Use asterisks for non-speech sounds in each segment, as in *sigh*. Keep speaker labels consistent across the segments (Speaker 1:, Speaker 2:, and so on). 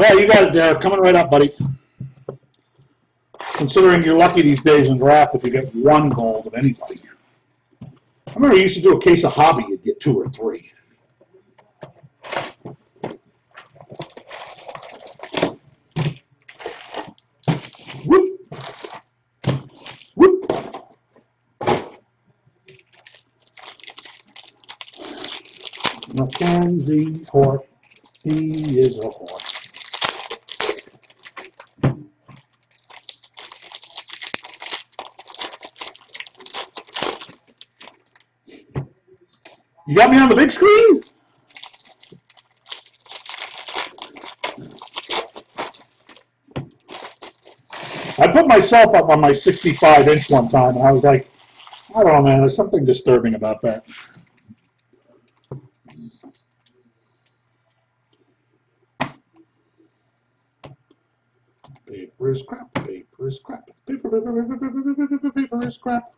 Speaker 1: Right, you got it, Derek. Coming right up, buddy. Considering you're lucky these days in draft if you get one gold of anybody. I remember you used to do a case of hobby, you'd get two or three. Mackenzie Hort, he is a horse. You got me on the big screen? I put myself up on my 65 inch one time, and I was like, I don't know, man, there's something disturbing about that. Paper is crap, paper is crap, paper, paper, paper, paper, paper, paper, is crap.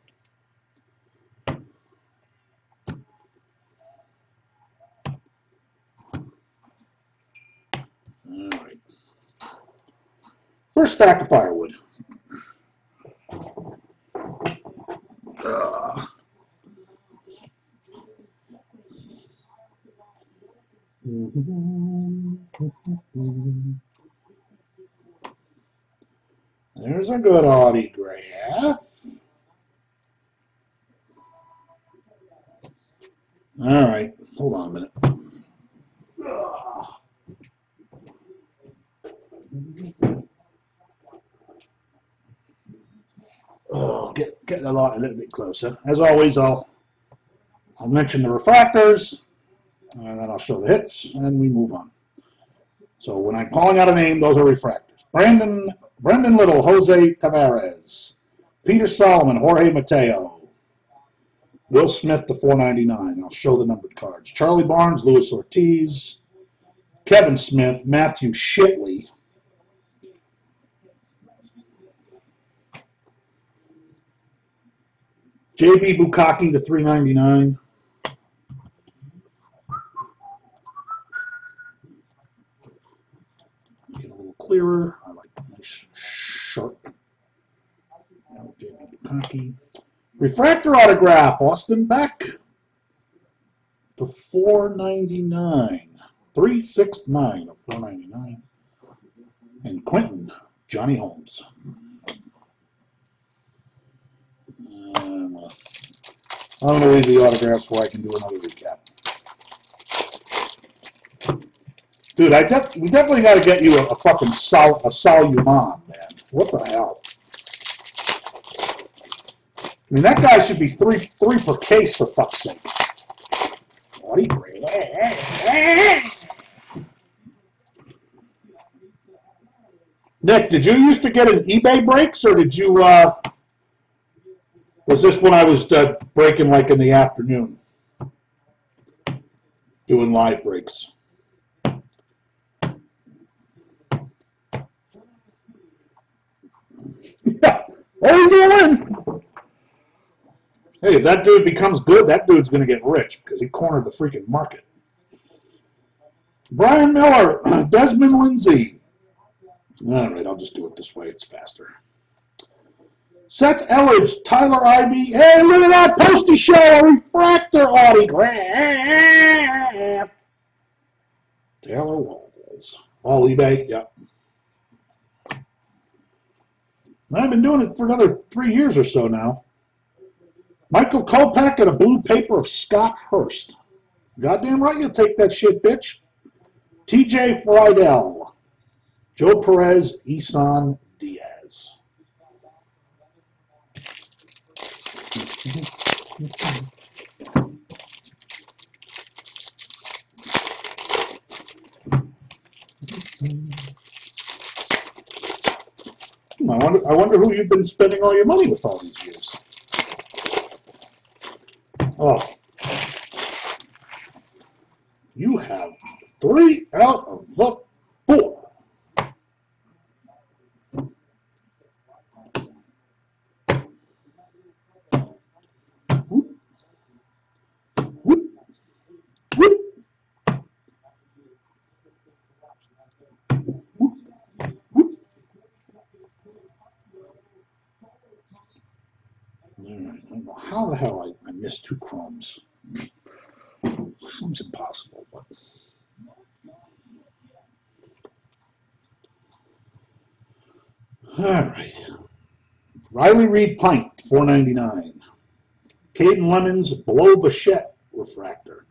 Speaker 1: All right. First stack of firewood. Ugh. There's a good autograph. All right, hold on a minute. Ugh. Oh, get get the light a little bit closer. As always, I'll I'll mention the refractors, and then I'll show the hits, and we move on. So when I'm calling out a name, those are refractors. Brandon Brendan Little, Jose Taveras, Peter Solomon, Jorge Mateo, Will Smith to 499. I'll show the numbered cards. Charlie Barnes, Luis Ortiz, Kevin Smith, Matthew Shitley, JB Bukaki to 399. Get a little clearer. I like nice sharp. Refractor autograph, Austin Beck to 499. 369 of 499. And Quentin, Johnny Holmes. Um, uh, I'm to leave the autographs so I can do another recap. Dude, I def- we definitely got to get you a, a fucking sol- a Soluman, man. What the hell? I mean, that guy should be three three per case for fuck's sake. What are you great? Nick, did you used to get an eBay breaks, or did you? Uh, was this when I was uh, breaking like in the afternoon, doing live breaks? Yeah, always all in. Hey, if that dude becomes good, that dude's going to get rich because he cornered the freaking market. Brian Miller, *clears throat* Desmond Lindsay. All right, I'll just do it this way. It's faster. Seth Elledge, Tyler Ivy. Hey, look at that posty show, a refractor autograph. Taylor Walls. All eBay, yep. I've been doing it for another three years or so now. Michael Kopech and a blue paper of Scott Hurst. Goddamn right you'll take that shit, bitch. TJ Friedl. Joe Perez, Isan Diaz. Hmm, Hmm, I wonder, I wonder who you've been spending all your money with all these years. Oh. You have three out of the four. how the two chromes. Seems impossible, but. All right. Riley Reed Pint, 499. Caden Lemons Below Bichette Refractor.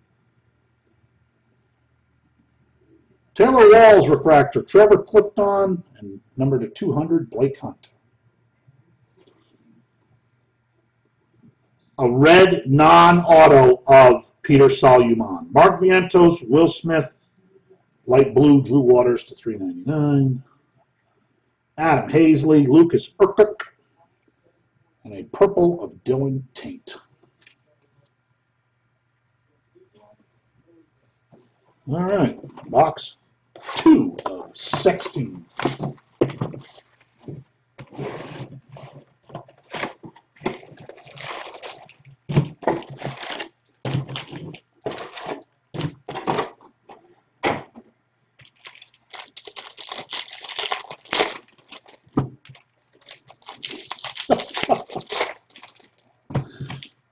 Speaker 1: Taylor Walls Refractor, Trevor Clifton, and number to 200, Blake Hunt. A red non-auto of Peter Solomon. Mark Vientos, Will Smith, light blue, Drew Waters to 399. Adam Haseley, Lucas Urquhart, and a purple of Dylan Taint. All right, box two of 16.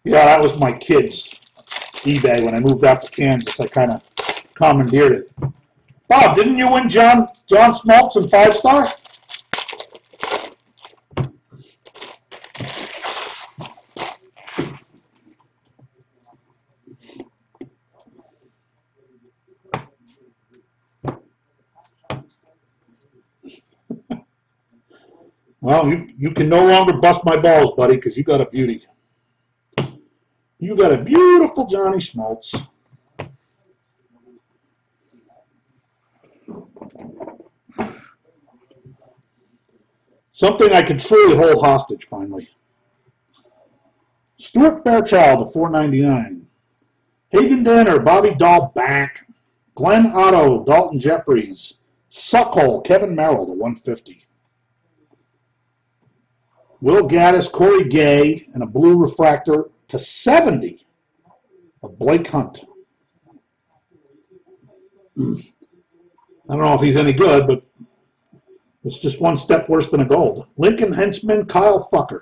Speaker 1: Yeah, that was my kids' eBay when I moved out to Kansas. I kind of commandeered it. Bob, didn't you win John John Smoltz and five star? *laughs* Well, you, you can no longer bust my balls, buddy, because you got a beauty. You got a beautiful Johnny Schmaltz. Something I can truly hold hostage finally. Stuart Fairchild to 499. Hagen Danner, Bobby Dalbec. Glenn Otto, Daulton Jefferies. Suckhole, Kevin Merrell to 150. Will Gaddis, Corey Gay, and a blue refractor to 70 of Blake Hunt. I don't know if he's any good, but it's just one step worse than a gold. Lincoln Henzman, Kyle Fucker.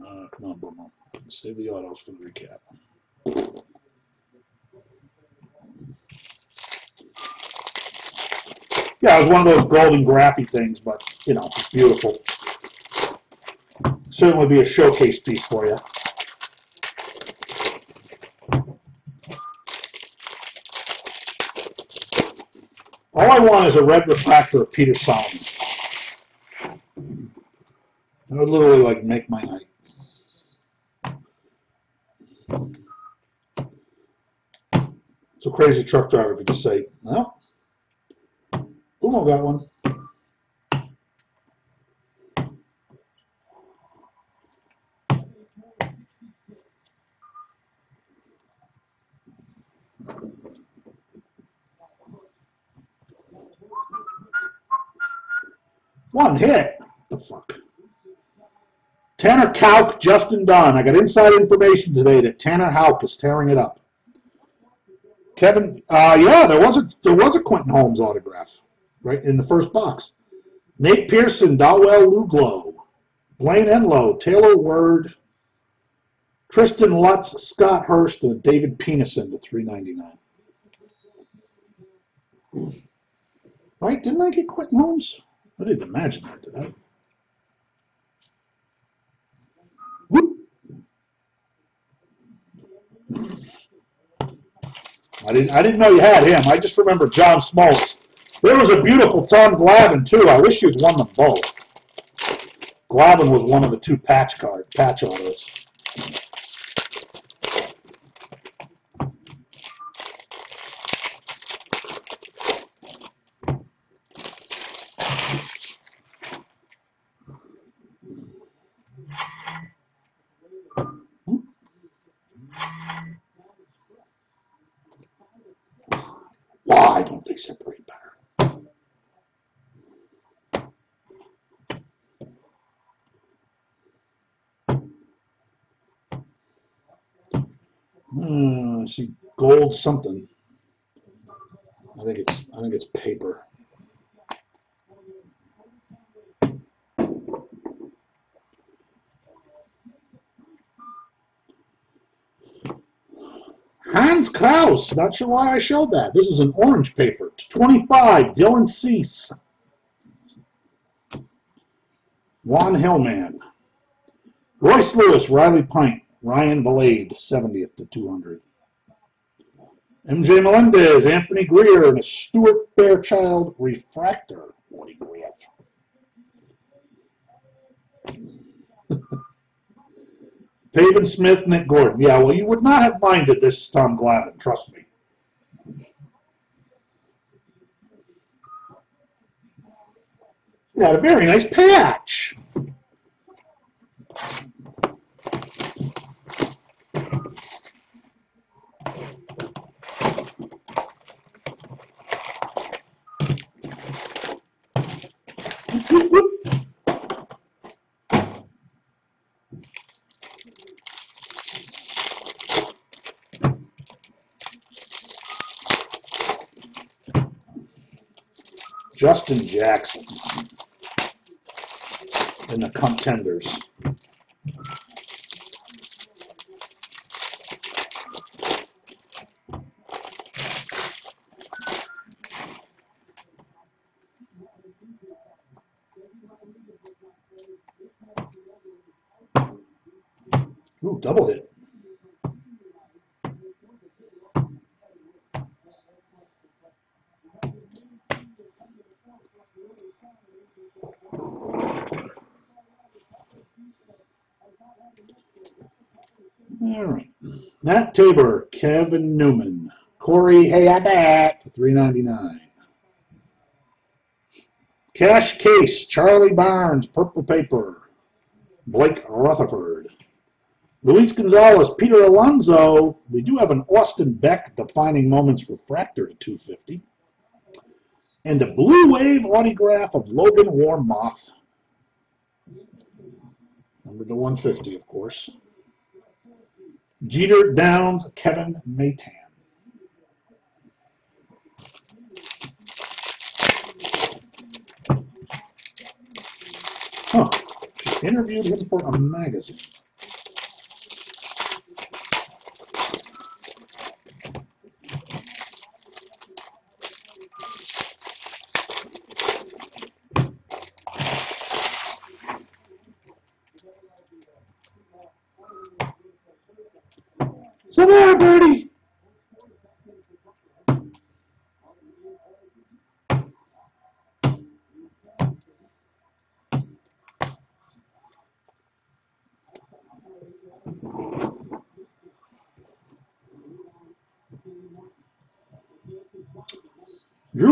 Speaker 1: Uh, come on, Bruno. Save the autos for the recap. Yeah, it was one of those golden graphy things, but, you know, beautiful. Certainly be a showcase piece for you. All I want is a red refractor of Peter Solomon. That would literally like make my night. So crazy truck driver could just say, well, Umo got one. One hit. The fuck. Tanner Houck, Justin Dunn. I got inside information today that Tanner Houck is tearing it up. Kevin, uh, yeah, there was a there was a Quentin Holmes autograph right in the first box. Nate Pearson, Dawel Luglo, Blayne Enlow, Taylor Ward, Tristen Lutz, Scott Hurst, and David Penison to 399. Right? Didn't I get Quentin Holmes? I didn't imagine that, did I? Whoop. I didn't. I didn't know you had him. I just remember John Smoltz. There was a beautiful Tom Glavine too. I wish you'd won them both. Glavine was one of the two patch card patch autos. something. I think it's I think it's paper. Hans Crouse, not sure why I showed that. This is an orange paper. 25, Dylan Cease. Juan Hillman. Royce Lewis, Riley Pint, Ryan Vilade, 70th to 200. MJ Melendez, Anthony Greer, and a Stuart Fairchild refractor autograph. *laughs* Pavin Smith, Nick Gordon. Yeah, well, you would not have minded this, Tom Glavine, trust me. Got a very nice patch. Justin Jackson in the contenders. Ooh, double hit. All right. Tabor, Kevin Newman, Corey Hayabat, three ninety nine. Cash Case, Charlie Barnes, Purple Paper, Blake Rutherford. Luis Gonzalez, Peter Alonso. We do have an Austin Beck defining moments refractor to 250. And a Blue Wave autograph of Logan Warmoth. Number to 150, of course. Jeter Downs, Kevin Maitan. Huh. She interviewed him for a magazine.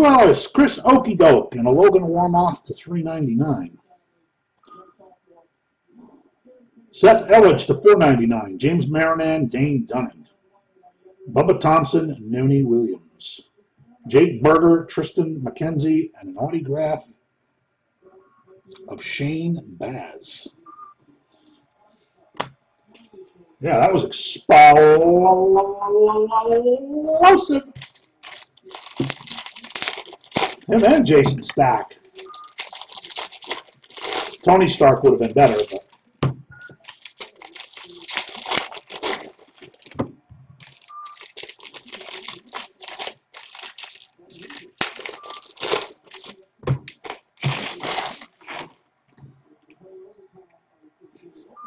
Speaker 1: $2. Chris Okey and a Logan Warmoth to 399. Seth Elledge to 499. James Marinan, Dane Dunning. Bubba Thompson, Nonie Williams. Jake Burger, Triston McKenzie, and an autograph of Shane Baz. Yeah, that was explosive. Him and Jason Stack. Tony Stark would have been better, but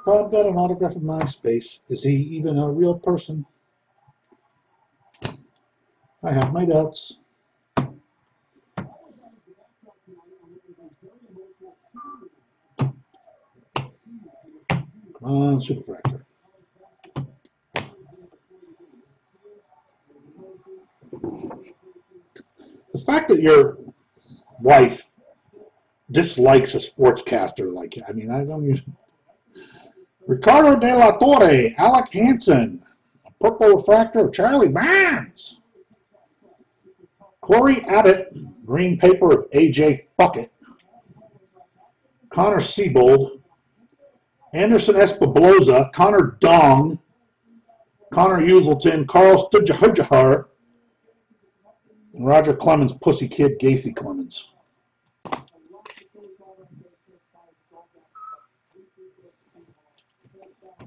Speaker 1: Bob got an autograph of MySpace. Is he even a real person? I have my doubts. Come on, Superfractor. The fact that your wife dislikes a sportscaster like I mean, I don't even. Ricardo De La Torre, Alec Hansen, a purple refractor of Charlie Barnes. Corey Abbott, green paper of AJ Fuckett. Connor Seabold, Anderson Espabloza, Connor Dong, Connor Uselton, Carl Stujahar, and Roger Clemens, Pussy Kid, Kacy Clemens.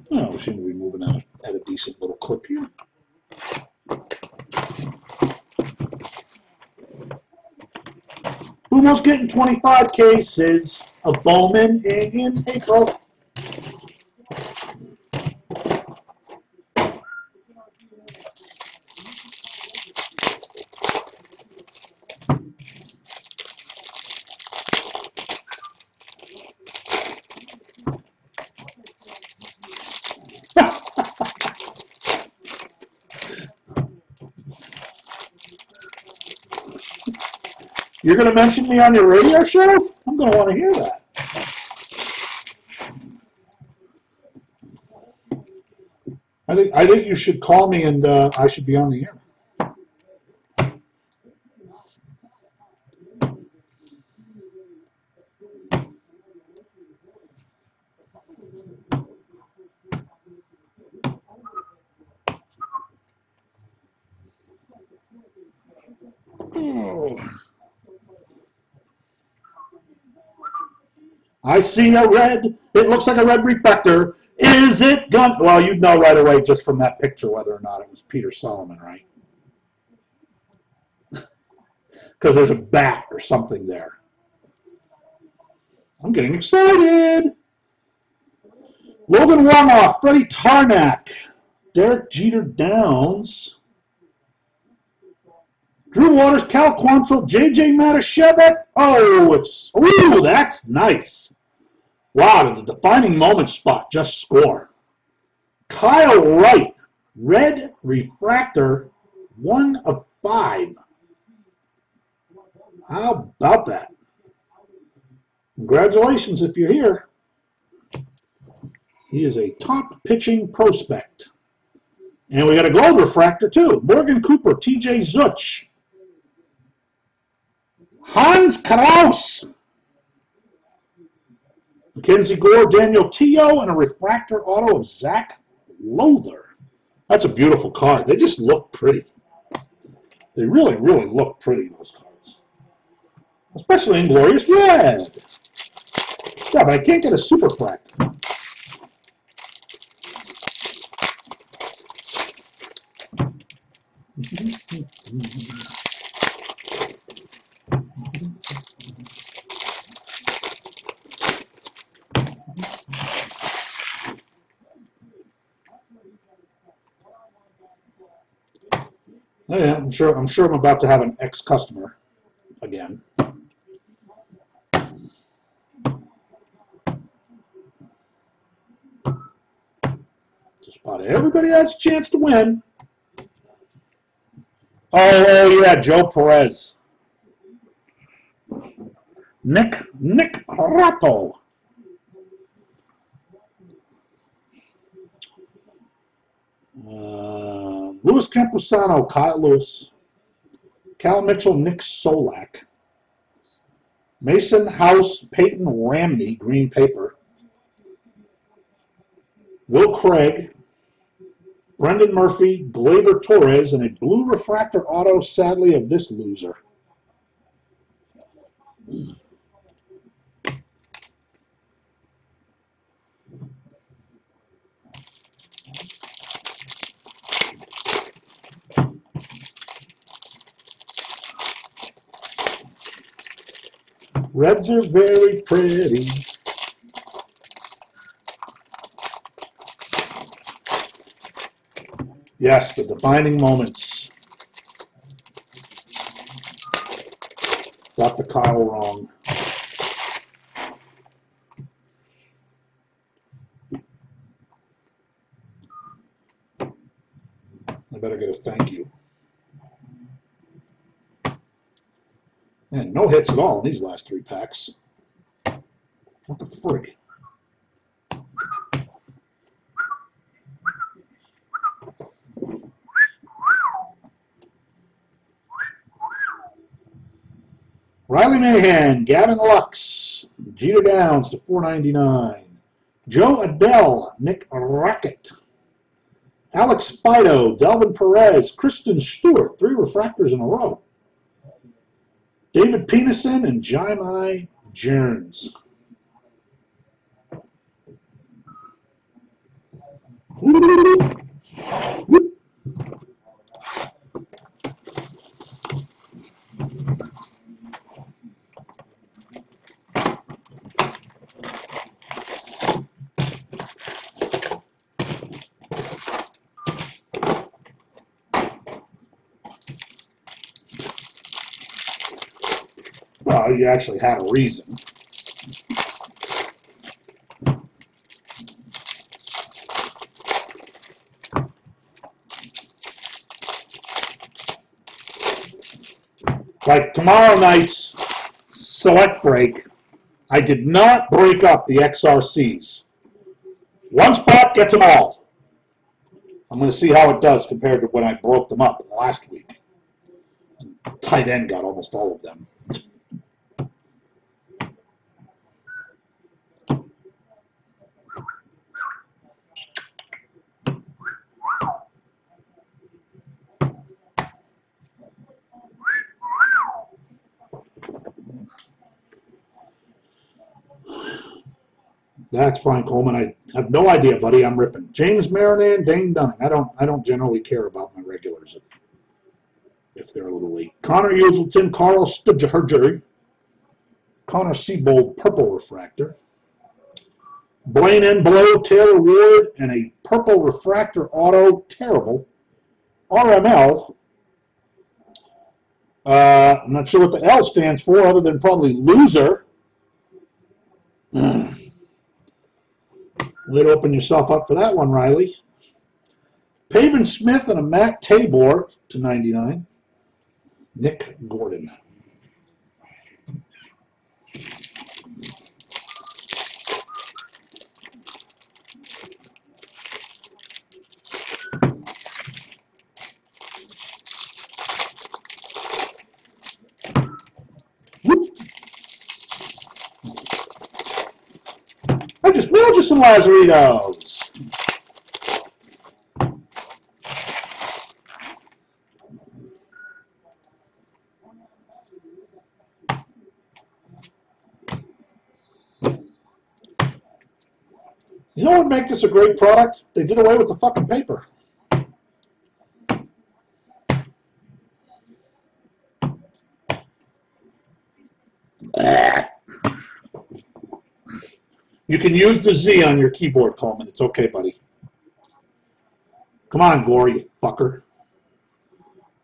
Speaker 1: Oh, we seem to be moving a, at a decent little clip here. Almost getting 25 cases of Bowman in April. You're going to mention me on your radio show? I'm going to want to hear that. I think I think you should call me and uh, I should be on the air. I see a red. It looks like a red reflector. Is it gun? Well, you'd know right away just from that picture whether or not it was Peter Solomon, right? *laughs* Because there's a bat or something there. I'm getting excited. Logan Warmoth, Freddy Tarnok, Derek Jeter Downs, Drew Waters, Cal Quantrill, J.J. Matuszewski. Oh, it's, ooh, that's nice. Wow, the defining moment spot, just score. Kyle Wright, red refractor, one of five. How about that? Congratulations if you're here. He is a top pitching prospect. And we got a gold refractor too. Morgan Cooper, TJ Zeuch, Hans Crouse. Mackenzie Gore, Daniel Tio, and a refractor auto of Zach Lowther. That's a beautiful card. They just look pretty. They really, really look pretty, those cards. Especially in Glorious Red. Yeah, but I can't get a super fractor. Sure. I'm sure I'm about to have an ex-customer again. Just about everybody has a chance to win. Oh, oh yeah, Joe Perez. Nick Nick Pratto. Uh, Luis Campusano, Kyle Lewis, Cal Mitchell, Nick Solak, Mason House, Peyton Ramney, green paper, Will Craig, Brendan Murphy, Gleyber Torres, and a blue refractor auto, sadly, of this loser. Reds are very pretty. Yes, the defining moments. Got the Kyle wrong. I better get a thank you. All these last three packs. What the frig? Riley Mahan, Gavin Lux, Jeter Downs to 499. Jo Adell, Nick Rackett. Alex Faedo, Delvin Perez, Christin Stewart, three refractors in a row. David Peterson and Jahmai Jones. Actually had a reason. Like tomorrow night's select break, I did not break up the XRCs. One spot gets them all. I'm going to see how it does compared to when I broke them up last week. Tight end got almost all of them. That's Frank Coleman. I have no idea, buddy. I'm ripping. James Marinan, Dane Dunning. I don't. I don't generally care about my regulars if, if they're a little late. Connor Uselton, Carl Studgerger, Connor Seabold, purple refractor. Blaine and Below, Taylor Ward, and a purple refractor auto, terrible. RML. Uh, I'm not sure what the L stands for, other than probably loser. *clears throat* Way to open yourself up for that one, Riley. Pavin Smith and a Matt Tabor to 99. Nick Gordon. Whoop. I just mailed you some Lazaritos. You know what would make this a great product? They did away with the fucking paper. You can use the Z on your keyboard, Coleman. It's okay, buddy. Come on, Gore, you fucker.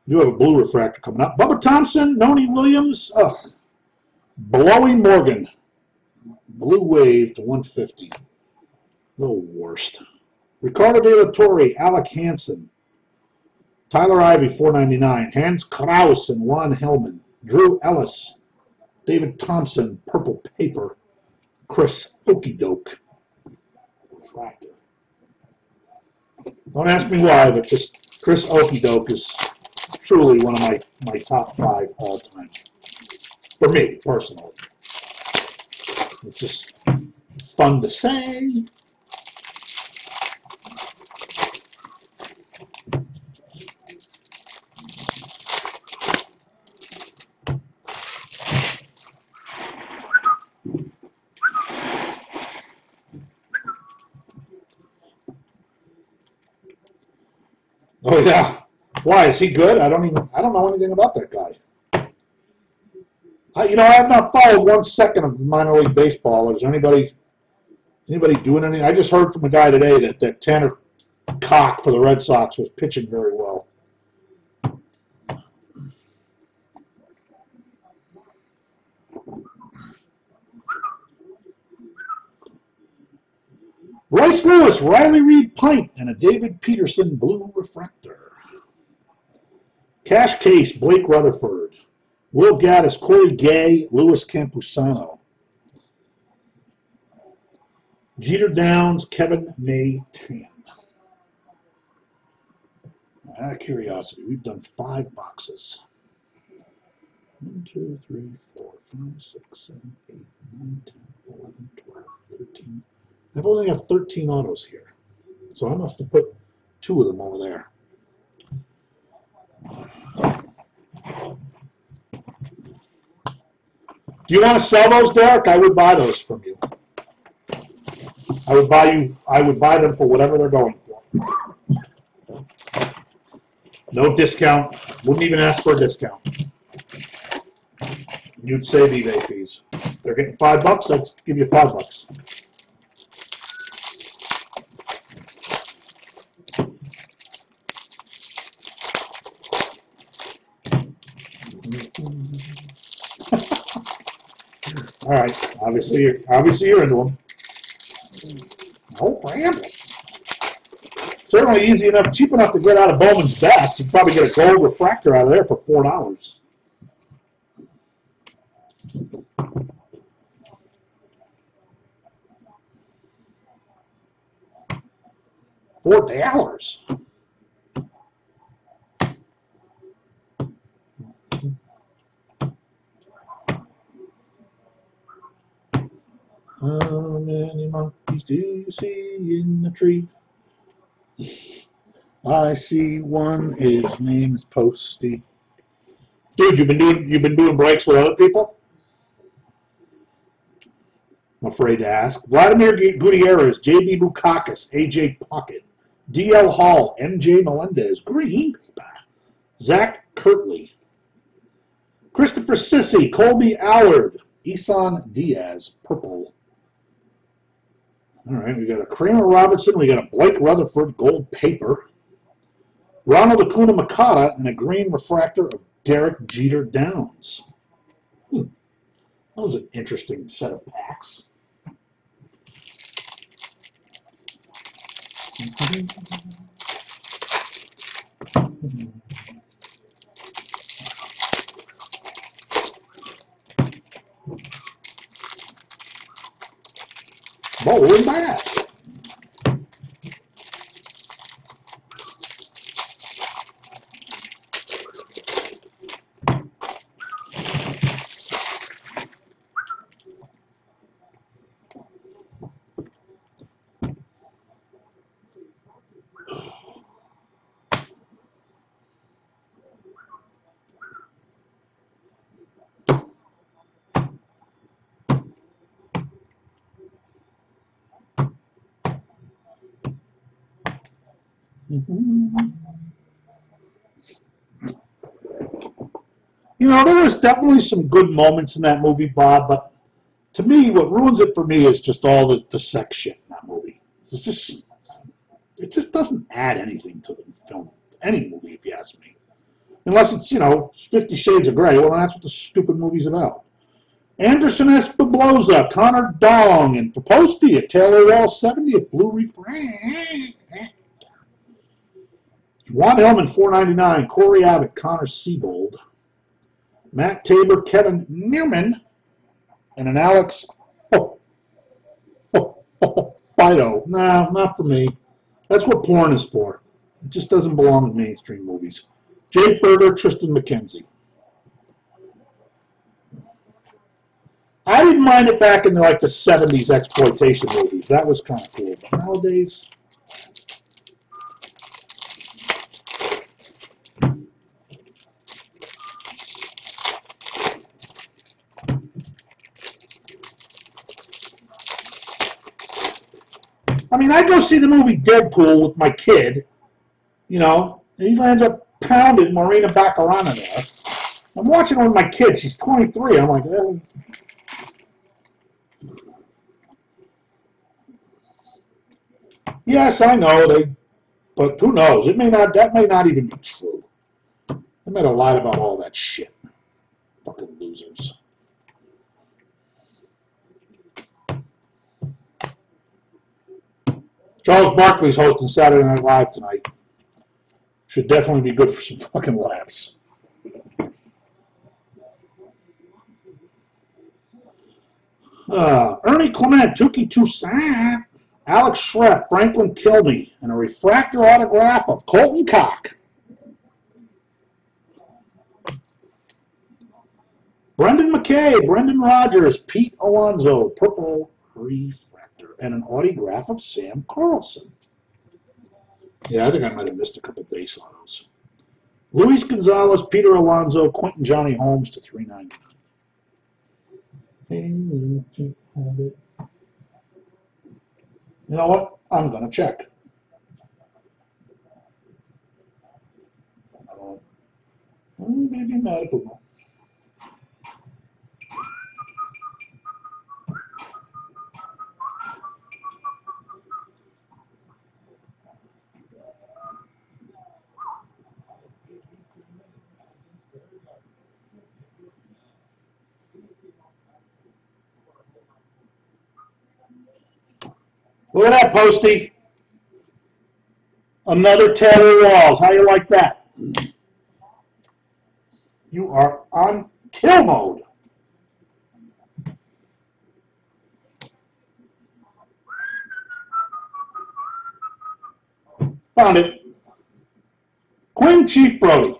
Speaker 1: You have a blue refractor coming up. Bubba Thompson, Nonie Williams, ugh. Blowy Morgan. Blue Wave to 150. The worst. Ricardo De La Torre, Alec Hansen. Tyler Ivy, 499. Hans Crouse and Juan Hillman. Drew Ellis. David Thompson, Purple Paper. Chris Okidoke. Refractor. Don't ask me why, but just Chris Okidoke is truly one of my, my top five all time. For me, personally. It's just fun to say. Oh yeah. Why is he good? I don't even. I don't know anything about that guy. I, you know, I have not followed one second of minor league baseball. Is anybody anybody doing anything? I just heard from a guy today that that Tanner Cock for the Red Sox was pitching very well. Royce Lewis, Riley Reed Pint, and a David Peterson Blue Refractor. Cash Case, Blake Rutherford. Will Gaddis, Corey Gay, Louis Campusano. Jeter Downs, Kevin May Tan. Out of curiosity, we've done five boxes. One, two, three, four, five, six, seven, eight, nine, 10, 11, 12, 13. I've only got 13 autos here. So I must have put two of them over there. Do you want to sell those, Derek? I would buy those from you. I would buy you. I would buy them for whatever they're going for. No discount. Wouldn't even ask for a discount. You'd save eBay fees. They're getting five bucks. I'd give you five bucks. All right. Obviously, you're, obviously you're into them. No bramble. Certainly easy enough, cheap enough to get out of Bowman's best. You'd probably get a gold refractor out of there for four dollars. Four dollars. How many monkeys do you see in the tree? I see one. His name is Posty. Dude, you've been doing you've been doing breaks with other people? I'm afraid to ask. Vladimir Gutierrez, J.B. Bukakis, A.J. Puckett, D.L. Hall, M.J. Melendez, Green Zach Kirtley, Christopher Sissy, Colby Allard, Isan Diaz, Purple. All right, we got a Kramer Robertson, we got a Blake Rutherford gold paper, Ronald Acuna Makata, and a green refractor of Derek Jeter Downs. Hmm. That was an interesting set of packs. Bowling back. Mm-hmm. You know, there was definitely some good moments in that movie, Bob, but to me, what ruins it for me is just all the, the sex shit in that movie. It's just, it just doesn't add anything to the film, any movie, if you ask me. Unless it's, you know, Fifty Shades of Grey. Well, that's what the stupid movie's about. Anderson Espabloza, Connor Dong, and for a Taylor Wall 70th Blue Refract. Juan Hillman, 499. Corey Abbott, Connor Seabold. Matt Tabor, Kevin Newman, and an Alex oh, oh, Faedo. No, not for me. That's what porn is for. It just doesn't belong in mainstream movies. Jake Burger, Triston McKenzie. I didn't mind it back in the, like the 70s exploitation movies. That was kind of cool. But nowadays, mean, I go see the movie Deadpool with my kid, you know, he lands up pounding Morena Baccarin there. I'm watching it with my kid. She's 23. I'm like, eh. yes, I know they, but who knows? It may not. That may not even be true. They might have lied about all that shit. Fucking losers. Charles Barkley's hosting Saturday Night Live tonight. Should definitely be good for some fucking laughs. Uh, Ernie Clement, Touki Toussaint, Alex Schrepp, Franklin Kilby, and a refractor autograph of Colton Cock. Brendan McKay, Brendan Rodgers, Pete Alonso, purple refractor, and an autograph of Sam Carlson. Yeah, I think I might have missed a couple base autos. Luis Gonzalez, Peter Alonso, Quentin Johnny Holmes to 399. You know what? I'm going to check. Uh, maybe mad Look at that, Posty. Another Taylor Walls. How you like that? You are on kill mode. Found it. Quinn Chief Brody.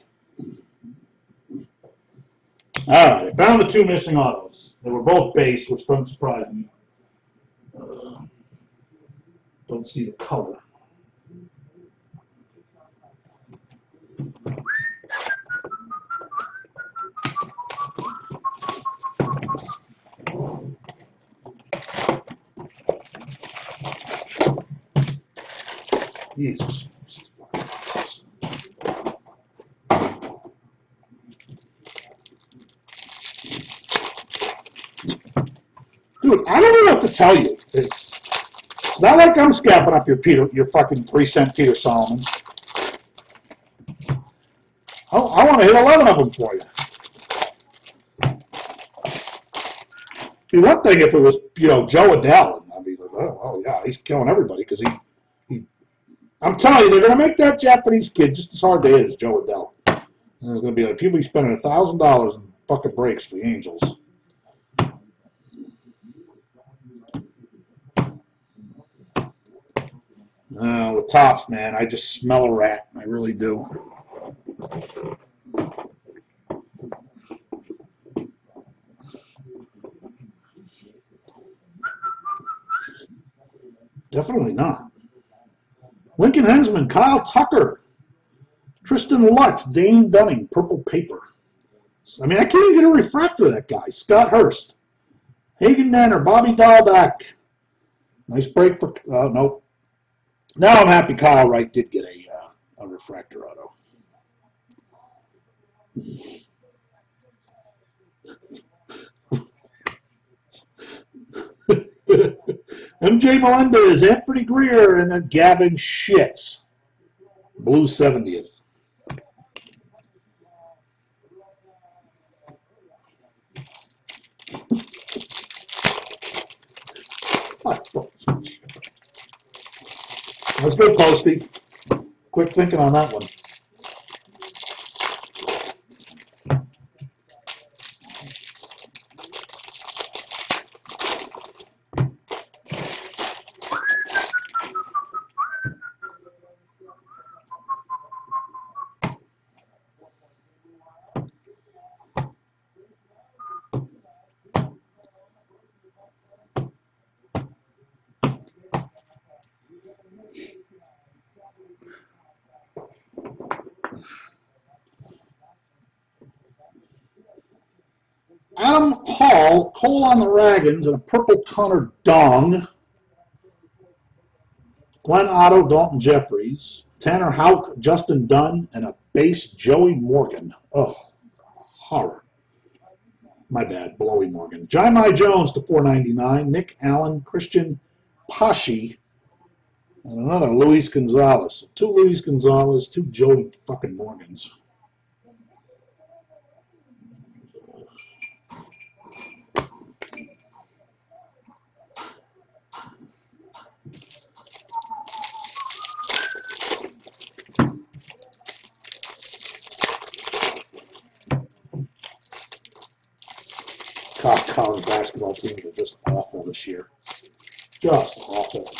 Speaker 1: All right, I found the two missing autos. They were both base, which doesn't surprise me. Uh, don't see the color. Jesus. Dude, I don't know what to tell you. It's not like I'm scapping up your Peter, your fucking three cent Peter Solomon. I, I want to hit 11 of them for you. Be one thing if it was, you know, Jo Adell. I'd be like, oh, well, yeah, he's killing everybody because he, he. I'm telling you, they're going to make that Japanese kid just as hard to hit as Jo Adell. And there's going to be like people spending a thousand dollars in fucking breaks for the Angels. Uh, with tops, man, I just smell a rat. I really do. Definitely not. Lincoln Henzman, Kyle Tucker, Tristen Lutz, Dane Dunning, Purple Paper. I mean, I can't even get a refractor of that guy. Scott Hurst, Hagen Danner, Bobby Dalbec. Nice break for, uh, nope. Now I'm happy Kyle Wright did get a, uh, a refractor auto. *laughs* MJ Melendez, Anthony Greer, and then Gavin Shits. Blue 70th. *laughs* That's good, Posty. Quick thinking on that one. Adam Hall, Cole on the Ragans, and a purple Connor Dong. Glenn Otto, Daulton Jefferies, Tanner Houck, Justin Dunn, and a base Joey Morgan. Oh, horror. My bad, Blowy Morgan. Jahmai Jones to 499, Nick Allen, Christian Pashi, and another Luis Gonzalez. Two Luis Gonzalez, two Joey fucking Morgans. Basketball teams are just awful this year. Just awful.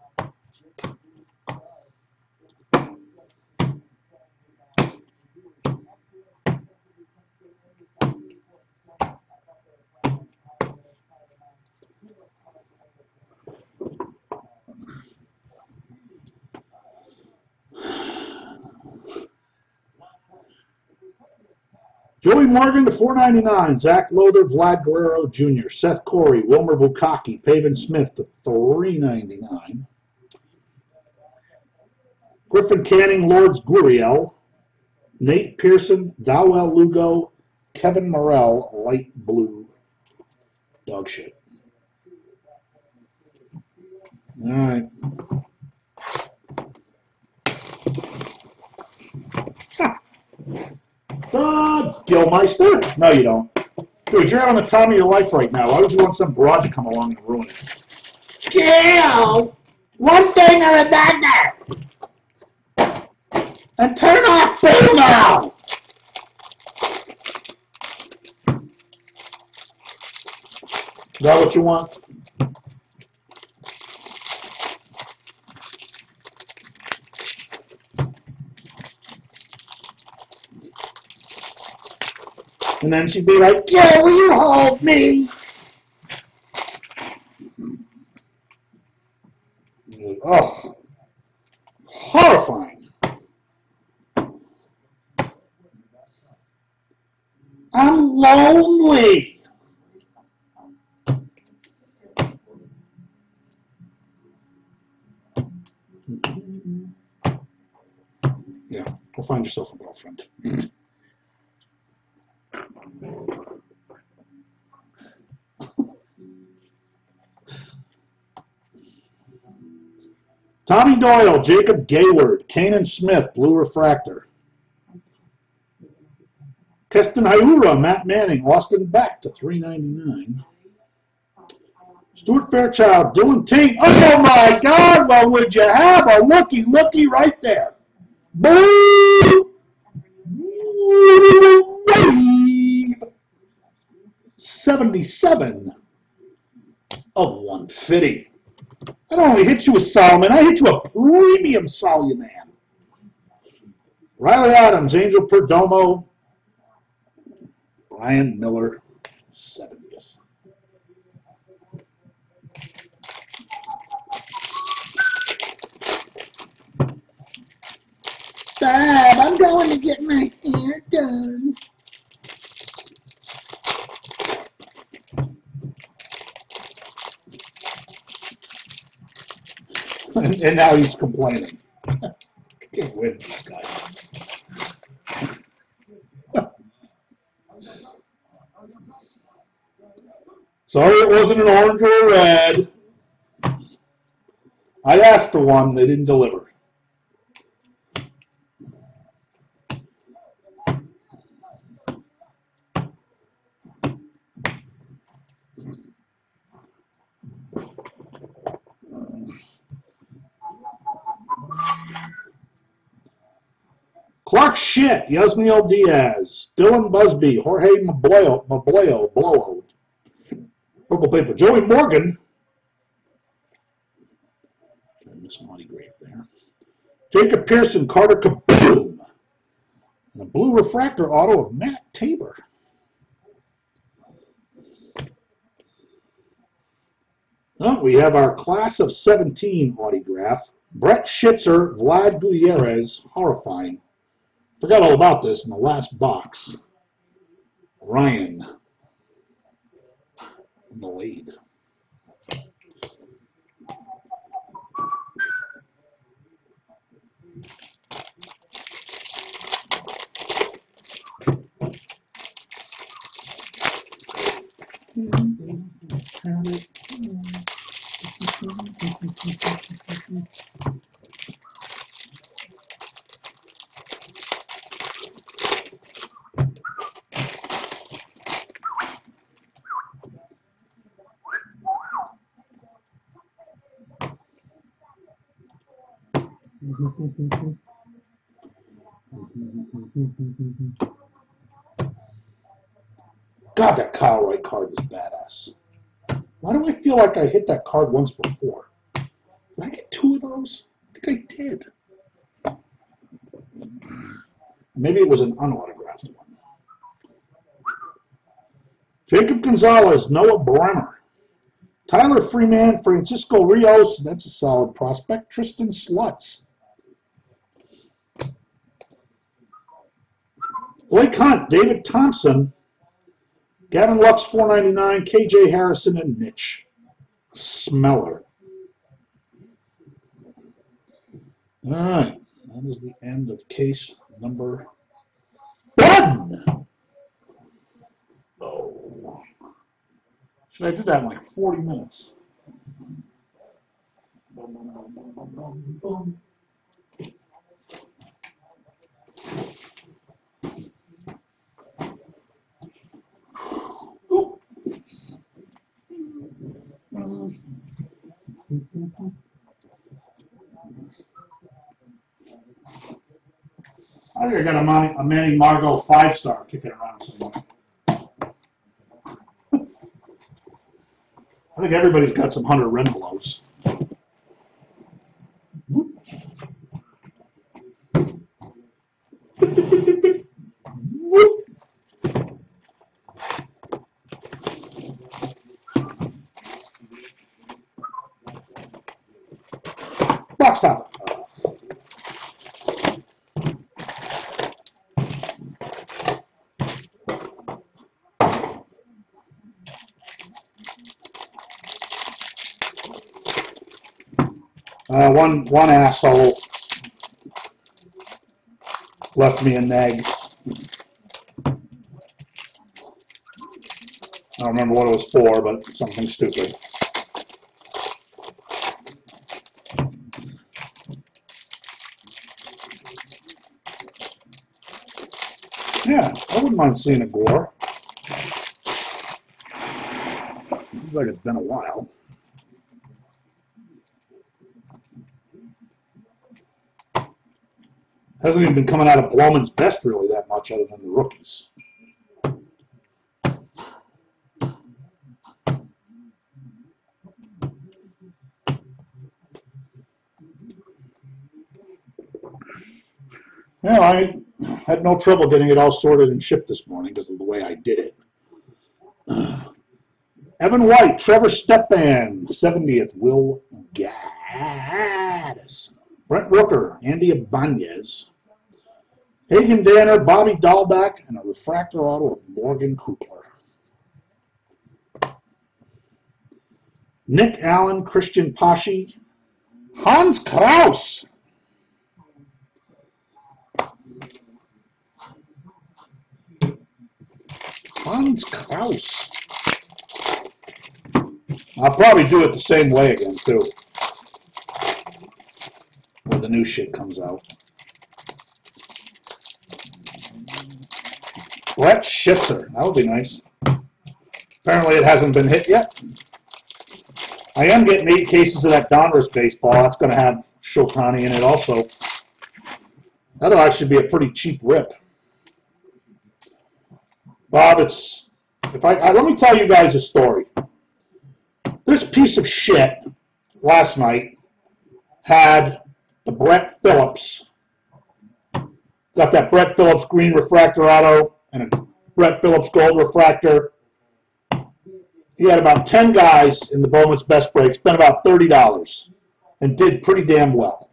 Speaker 1: *laughs* Joey Morgan to 499, Zach Lother, Vlad Guerrero Jr., Seth Corry, Wilmer Bukaki, Pavin Smith to 399. Griffin Canning, Lourdes Gurriel, Nate Pearson, Dawel Lugo, Kevin Merrell, light blue. Dog shit. All right. Uh, Gilmeister? No, you don't. Dude, you're having the time of your life right now. Why would you want some broad to come along and ruin it?
Speaker 2: Gil, one thing or another. And turn off female.
Speaker 1: Is that what you want? And then she'd be like,
Speaker 2: yeah, will you hold me?
Speaker 1: oh, horrifying.
Speaker 2: I'm lonely.
Speaker 1: Yeah, go find yourself a girlfriend. Tommy Doyle, Jacob Gayward, Canaan Smith, Blue Refractor. Keston Hiura, Matt Manning, Austin Beck to 399. Stuart Fairchild, Dylan Tate. Oh my God, well, would you have a looky looky right there? Wave 77 of 150. I don't only hit you with Solomon, I hit you a premium Solomon. Riley Adams, Angel Perdomo, Brian Miller, 70th.
Speaker 2: Bob, I'm going to get my hair done.
Speaker 1: And, now he's complaining. Can't win this guy. Sorry it wasn't an orange or a red. I asked for one, they didn't deliver. Yusniel Diaz, Dylan Busby, Jorge Mabloyo, Mabloyo, Blowo, Purple Paper, Joey Morgan. I miss an autograph there? Jacob Pearson, Carter Kieboom, and a blue refractor auto of Matt Tabor. Oh, we have our class of 17 autograph. Brett Schitzer, Vlad Gutierrez, horrifying. Forgot all about this in the last box. Ryan Blade. God, that Kyle Wright card is badass. Why do I feel like I hit that card once before? Did I get two of those? I think I did. Maybe it was an unautographed one. Jacob Gonzalez, Noah Bremer. Tyler Freeman, Francisco Rios, that's a solid prospect. Tristan Slutz. Blake Hunt, David Thompson, Gavin Lux, 499, KJ Harrison, and Mitch Smeller. All right, that is the end of case number one. Oh. Should I do that in like 40 minutes? Boom, boom, boom, boom, boom, boom, boom. I think I got a Manny, a Manny Margot five star kicking around somewhere. I think everybody's got some Hunter Renbelows. *laughs* Top. Uh, one one asshole left me a neg. I don't remember what it was for, but something stupid. Yeah, I wouldn't mind seeing a gore. Seems like it's been a while. Hasn't even been coming out of Blowman's best really that much other than the rookies. Well, I had no trouble getting it all sorted and shipped this morning because of the way I did it. *sighs* Evan White, Trevor Stephan, 70th, Will Gaddis, Brent Rooker, Andy Ibanez, Hagen Danner, Bobby Dalbec, and a refractor auto of Morgan Coopler. Nick Allen, Christian Pashi, Hans Crouse. Hans Crouse. I'll probably do it the same way again, too. When the new shit comes out. Brett Schitzer. That would be nice. Apparently it hasn't been hit yet. I am getting eight cases of that Donruss baseball. That's going to have Shotani in it also. That'll actually be a pretty cheap rip. Bob, it's if I, I let me tell you guys a story. This piece of shit last night had the Brett Phillips got that Brett Phillips green refractor auto and a Brett Phillips gold refractor. He had about 10 guys in the Bowman's best break, spent about $30, and did pretty damn well.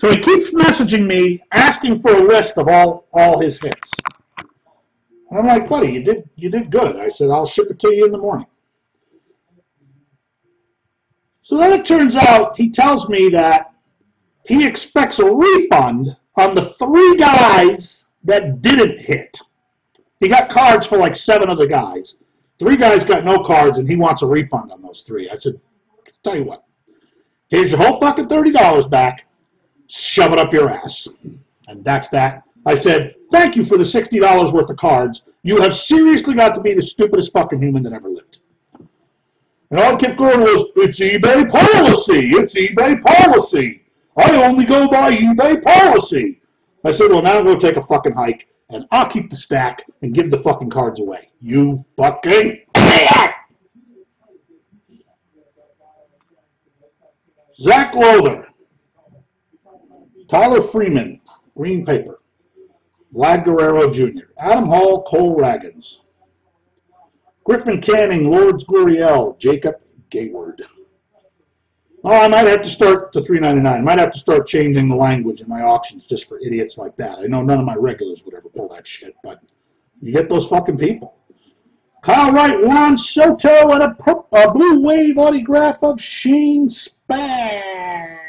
Speaker 1: So he keeps messaging me asking for a list of all, all his hits. And I'm like, buddy, you did you did good. I said, I'll ship it to you in the morning. So then it turns out he tells me that he expects a refund on the three guys that didn't hit. He got cards for like seven of the guys. Three guys got no cards, and he wants a refund on those three. I said, tell you what, here's your whole fucking $30 back. Shove it up your ass. And that's that. I said, thank you for the $60 worth of cards. You have seriously got to be the stupidest fucking human that ever lived. And all I kept going was, it's eBay policy. It's eBay policy. I only go by eBay policy. I said, well, now I'm going to take a fucking hike, and I'll keep the stack and give the fucking cards away. You fucking! Zach Lother. Tyler Freeman, green paper. Vlad Guerrero Jr., Adam Hall, Cole Ragans, Griffin Canning, Lourdes Gurriel, Jacob Gayward. Oh, I might have to start to 399. I might have to start changing the language in my auctions just for idiots like that. I know none of my regulars would ever pull that shit, but you get those fucking people. Kyle Wright, Juan Soto, and a, a blue wave autograph of Shane Spack.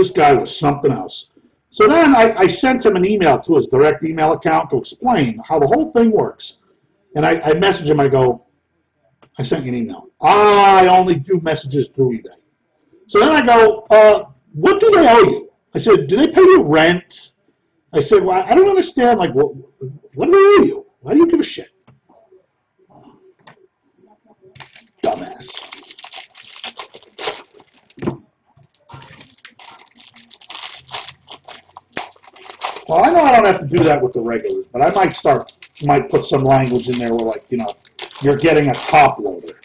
Speaker 1: This guy was something else. So then I, I sent him an email to his direct email account to explain how the whole thing works. And I, I message him, I go, I sent you an email. I only do messages through eBay. So then I go, uh, what do they owe you? I said, do they pay you rent? I said, well, I don't understand. Like, what, what do they owe you? Why do you give a shit? Dumbass. Well, I know I don't have to do that with the regulars, but I might start, might put some language in there where like, you know, you're getting a top loader.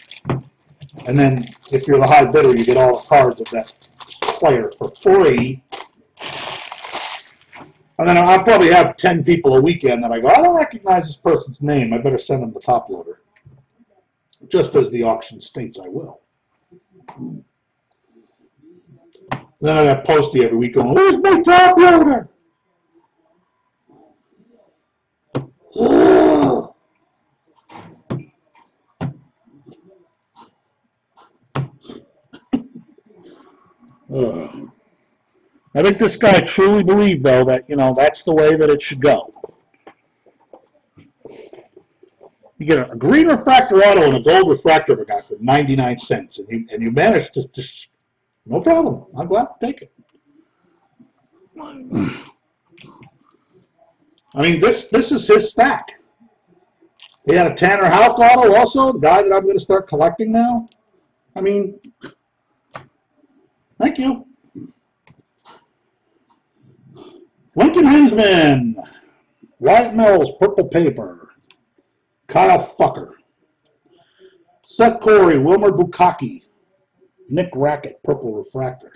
Speaker 1: And then if you're the high bidder, you get all the cards of that player for free. And then I'll probably have 10 people a weekend that I go, I don't recognize this person's name. I better send them the top loader. Just as the auction states I will. Then I got Posty every week going, Where's my top loader? Ugh. Ugh. I think this guy truly believed, though, that, you know, that's the way that it should go. You get a green refractor auto and a gold refractor for 99 cents, and you, and you manage to just, no problem. I'm glad to take it. *clears throat* I mean, this this is his stack. He had a Tanner Houck auto also, the guy that I'm going to start collecting now. I mean, thank you. Lincoln Henzman, Wyatt Mills, purple paper. Kyle Fucker, Seth Corry, Wilmer Bukaki, Nick Rackett, purple refractor.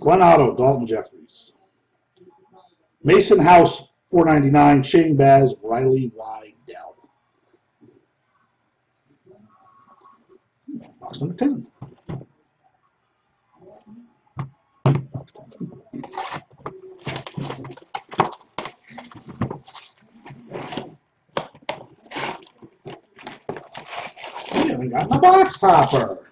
Speaker 1: Glenn Otto, Daulton Jefferies. Mason House, 499, Shane Baz, Riley Wydell. Box number 10. We haven't got my box topper.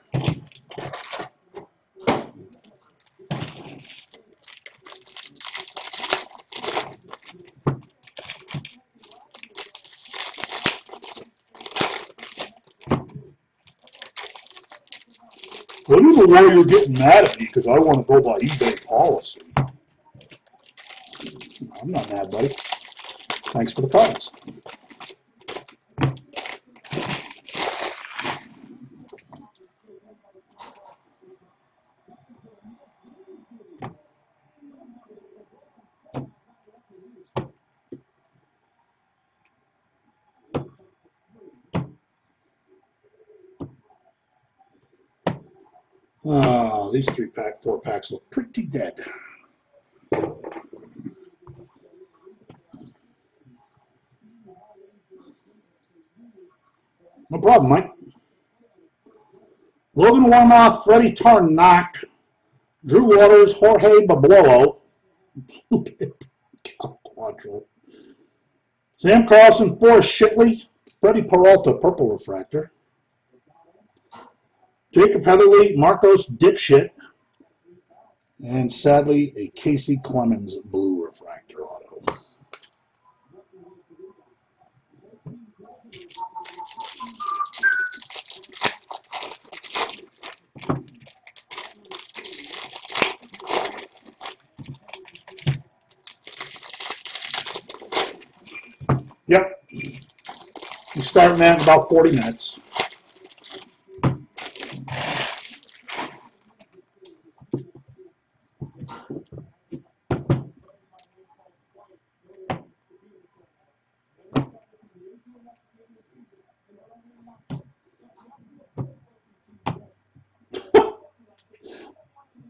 Speaker 1: Is you're getting mad at me because I want to go by eBay policy? I'm not mad, buddy. Thanks for the cards. Oh, these three pack, look pretty dead. No problem, Mike. Logan Warmoth, Freddy Tarnok, Drew Waters, Jorge Bablolo, *laughs* Sam Carlson, Forrest Shitley, Freddie Peralta, Purple Refractor, Jacob Heatherly, Marcos Dipshit, and sadly, a Kacy Clemens Blue Refractor Auto. Yep. You start that in about 40 minutes.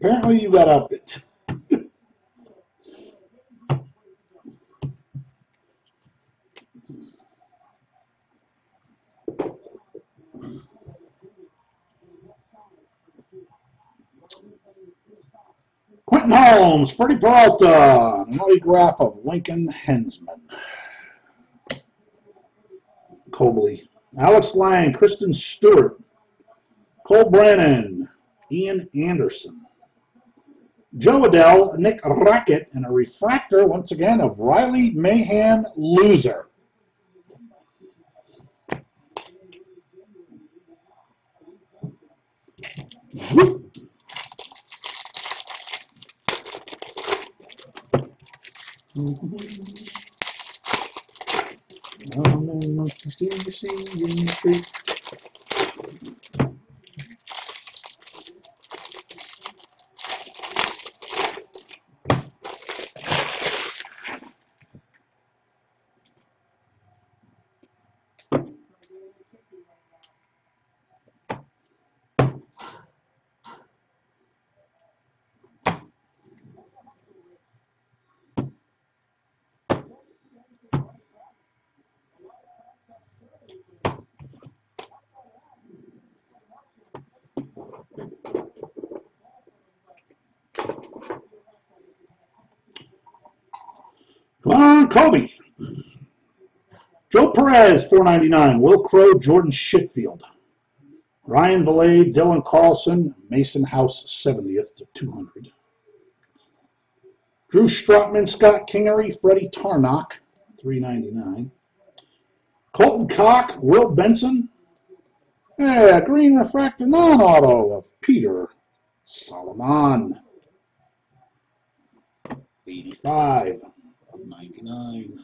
Speaker 1: Apparently you got up it. Quentin Holmes, Freddie Peralta, an autograph of Lincoln Henzman. Alex Lang, Christin Stewart, Cole Brennan, Ian Anderson, Jo Adell, Nick Rackett, and a refractor once again of Riley Mahan Loser. Down in Monkey Stevie singing street. Come on, Kobe. Joe Perez, 499. Wil Crowe, Jordan Shitfield. Ryan Vilade, Dylan Carlson, Mason House, 70th to 200. Drew Strotman, Scott Kingery, Freddy Tarnok, 399. Colton Cock, Will Benson. Yeah, green refractor non-auto of Peter Solomon. 85 of 99.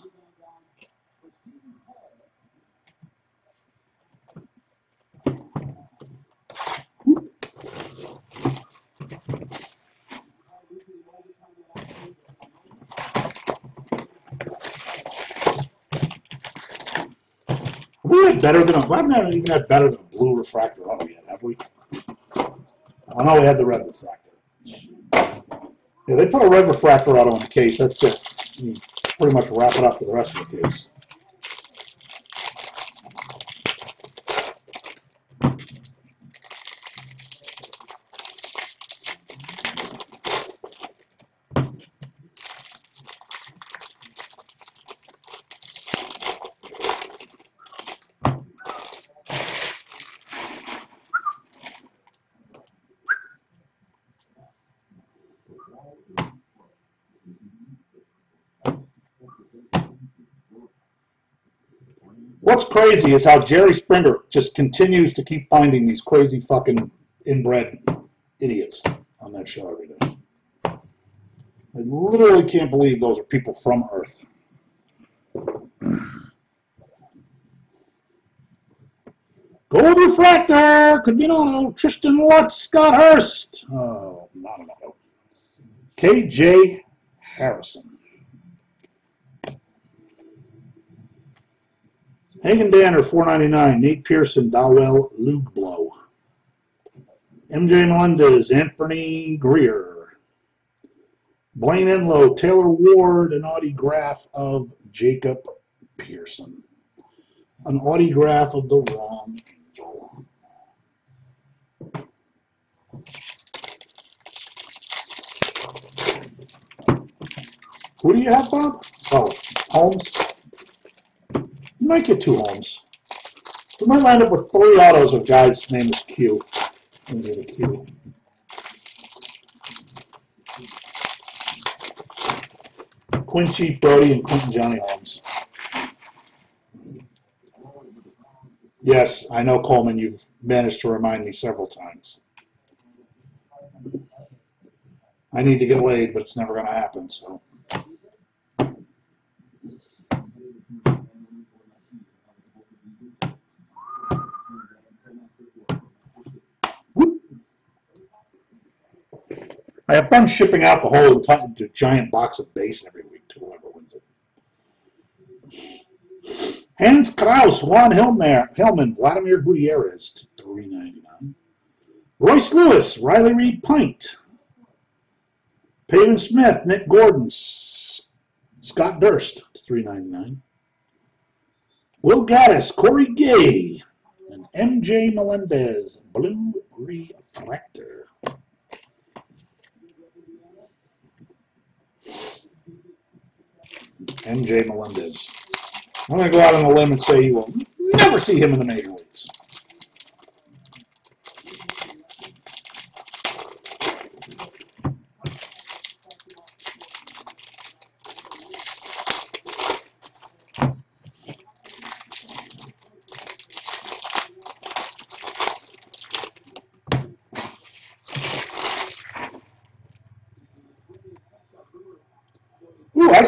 Speaker 1: We had better than a, I've never even had better than a blue refractor auto yet, have we? Oh, I know we had the red refractor. Yeah, they put a red refractor auto in the case, that's it. You pretty much wrap it up for the rest of the case. What's crazy is how Jerry Springer just continues to keep finding these crazy fucking inbred idiots on that show every day. I literally can't believe those are people from Earth. Gold refractor could be an auto. Tristen Lutz, Scott Hurst. Oh, not an auto. KJ Harrison. Hagen Danner, 499. Nate Pearson, Dowell, Lugblow. MJ Melendez, Anthony Greer. Blayne Enlow, Taylor Ward, an autograph of Jacob Pearson. An autograph of the wrong angel. Who do you have, Bob? Oh, Holmes. You might get two homes. We might wind up with three autos of guys' name is Q. Maybe the Q. Quincy, Brody, and Quentin Johnny Holmes. Yes, I know Coleman. You've managed to remind me several times. I need to get laid, but it's never going to happen. So. Whoop. I have fun shipping out the whole enti- giant box of base every week to whoever wins it. Hans Crouse, Juan Hillman, Hillman Vladimir Gutierrez to three ninety nine. Royce Lewis, Riley Reed Pint, Peyton Smith, Nick Gordon, S- Scott Durst to three ninety nine. Will Gaddis, Corey Gay, and MJ Melendez, Blue Refractor. MJ Melendez. I'm going to go out on a limb and say you will never see him in the major leagues.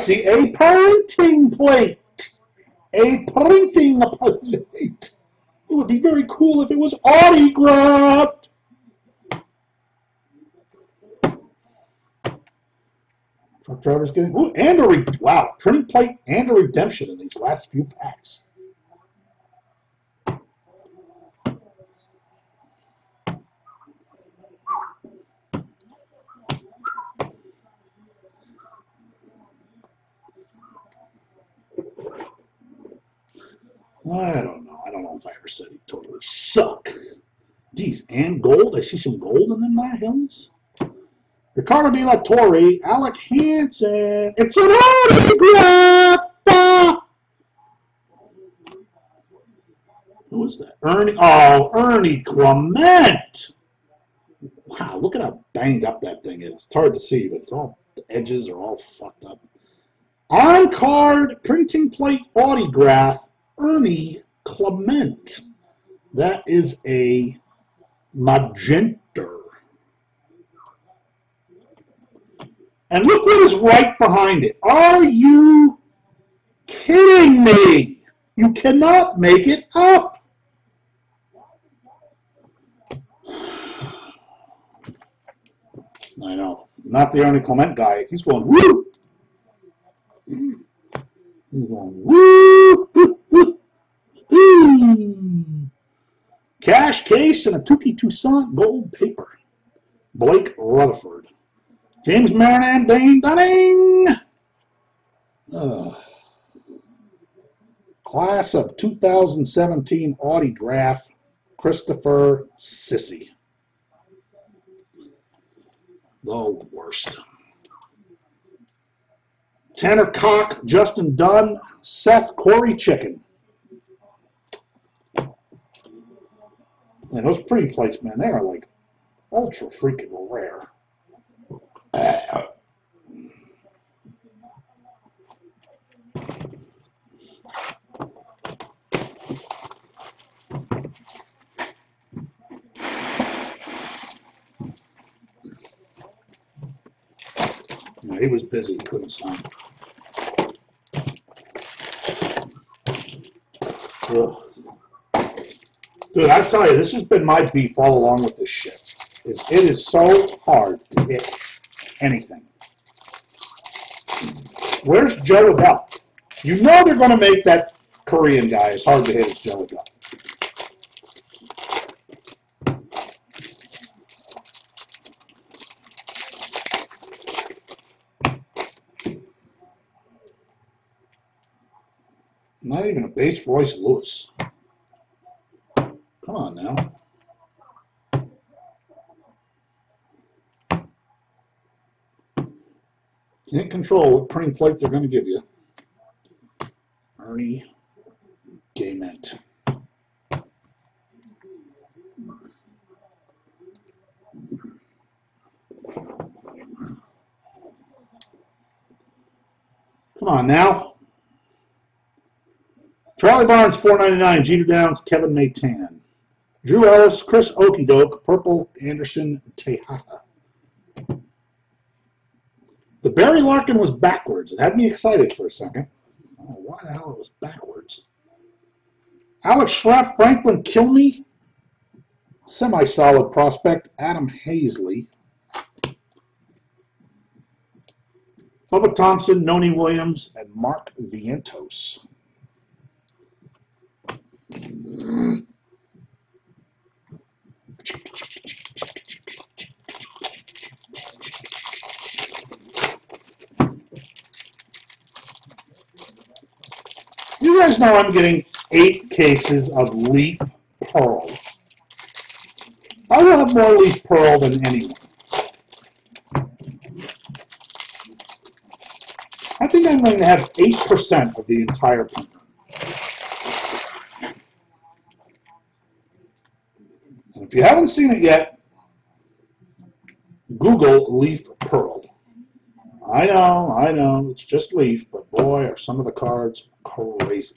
Speaker 1: See a printing plate. A printing *laughs* plate. It would be very cool if it was autographed. Truck drivers getting ooh, and a wow printing plate and a redemption in these last few packs. I don't know. I don't know if I ever said he totally suck. Geez, and gold. I see some gold in them there hills. Ricardo De La Torre, Alec Hansen. It's an autograph. Who is that? Ernie. Oh, Ernie Clement. Wow, look at how banged up that thing is. It's hard to see, but it's all the edges are all fucked up. On card printing plate autograph Ernie Clement. That is a magenta. And look what is right behind it. Are you kidding me? You cannot make it up. I know. Not the Ernie Clement guy. He's going, woo! Woo! woo, woo, woo. Cash case and a Touki Toussaint gold paper. Blake Rutherford. James Marinan, Dane Dunning. Ugh. Class of 2017 autograph, Christopher Sissy. The worst. Tanner Cock, Justin Dunn, Seth Corry Chicken. And those pretty plates, man, they are like ultra freaking rare. He was busy, couldn't sign. Ugh. Dude, I tell you, this has been my beef all along with this shit. Is it is so hard to hit anything. Where's Jo Adell? You know they're going to make that Korean guy as hard to hit as Jo Adell. Not even a base Royce Lewis. On now. Can't control what printing plate they're going to give you. Ernie Gament. Come on now. Charlie Barnes, 499. Jeter Downs, Kevin Maitan. Drew Ellis, Chris Okidoke, Purple Anderson Tejada. The Barry Larkin was backwards. It had me excited for a second. Why the hell it was backwards? Alex Schraff, Franklin Kilome, semi-solid prospect, Adam Haseley. Bubba Thompson, Nonie Williams, and Mark Vientos. You guys know I'm getting eight cases of leaf pearl. I will have more leaf pearl than anyone. I think I'm going to have 8% of the entire. If you haven't seen it yet, Google leaf pearl. I know, I know, it's just leaf, but boy, are some of the cards crazy.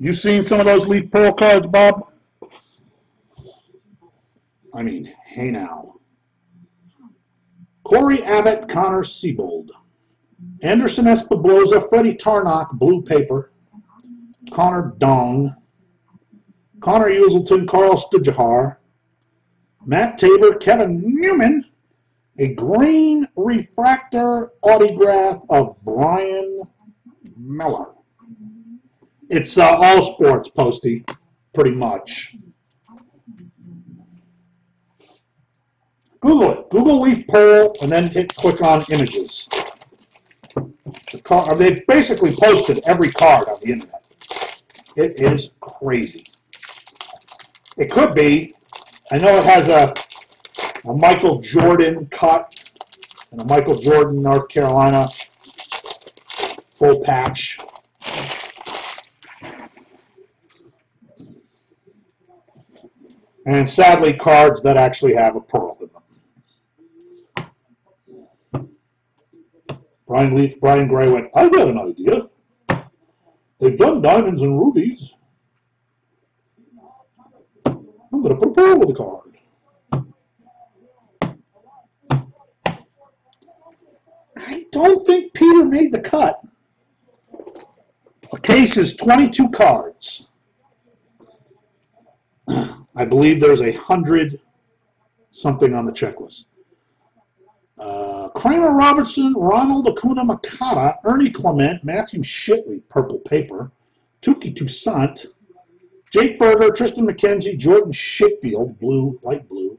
Speaker 1: You seen some of those leaf pearl cards, Bob? I mean, hey now. Cory Abbott, Connor Seabold. Anderson Espinoza, Freddy Tarnok, blue paper. Connor Dong. Conner Uselton, Carl Stujahar. Matt Tabor, Kevin Newman. A green refractor autograph of Brian Miller. It's uh, all sports, Posty, pretty much. Google it. Google leaf pearl and then hit click on images. The car, they basically posted every card on the internet. It is crazy. It could be. I know it has a, a Michael Jordan cut and a Michael Jordan North Carolina full patch. And sadly, cards that actually have a pearl in them. Brian Leaf, Brian Gray went, I've got an idea. They've done diamonds and rubies. I'm going to put a pearl in the card. I don't think Peter made the cut. A case is 22 cards. I believe there's a hundred something on the checklist. Uh, Kramer Robertson, Ronald Acuna Makata, Ernie Clement, Matthew Shitley, purple paper, Touki Toussaint, Jake Burger, Triston McKenzie, Jordan Shitfield, blue, light blue,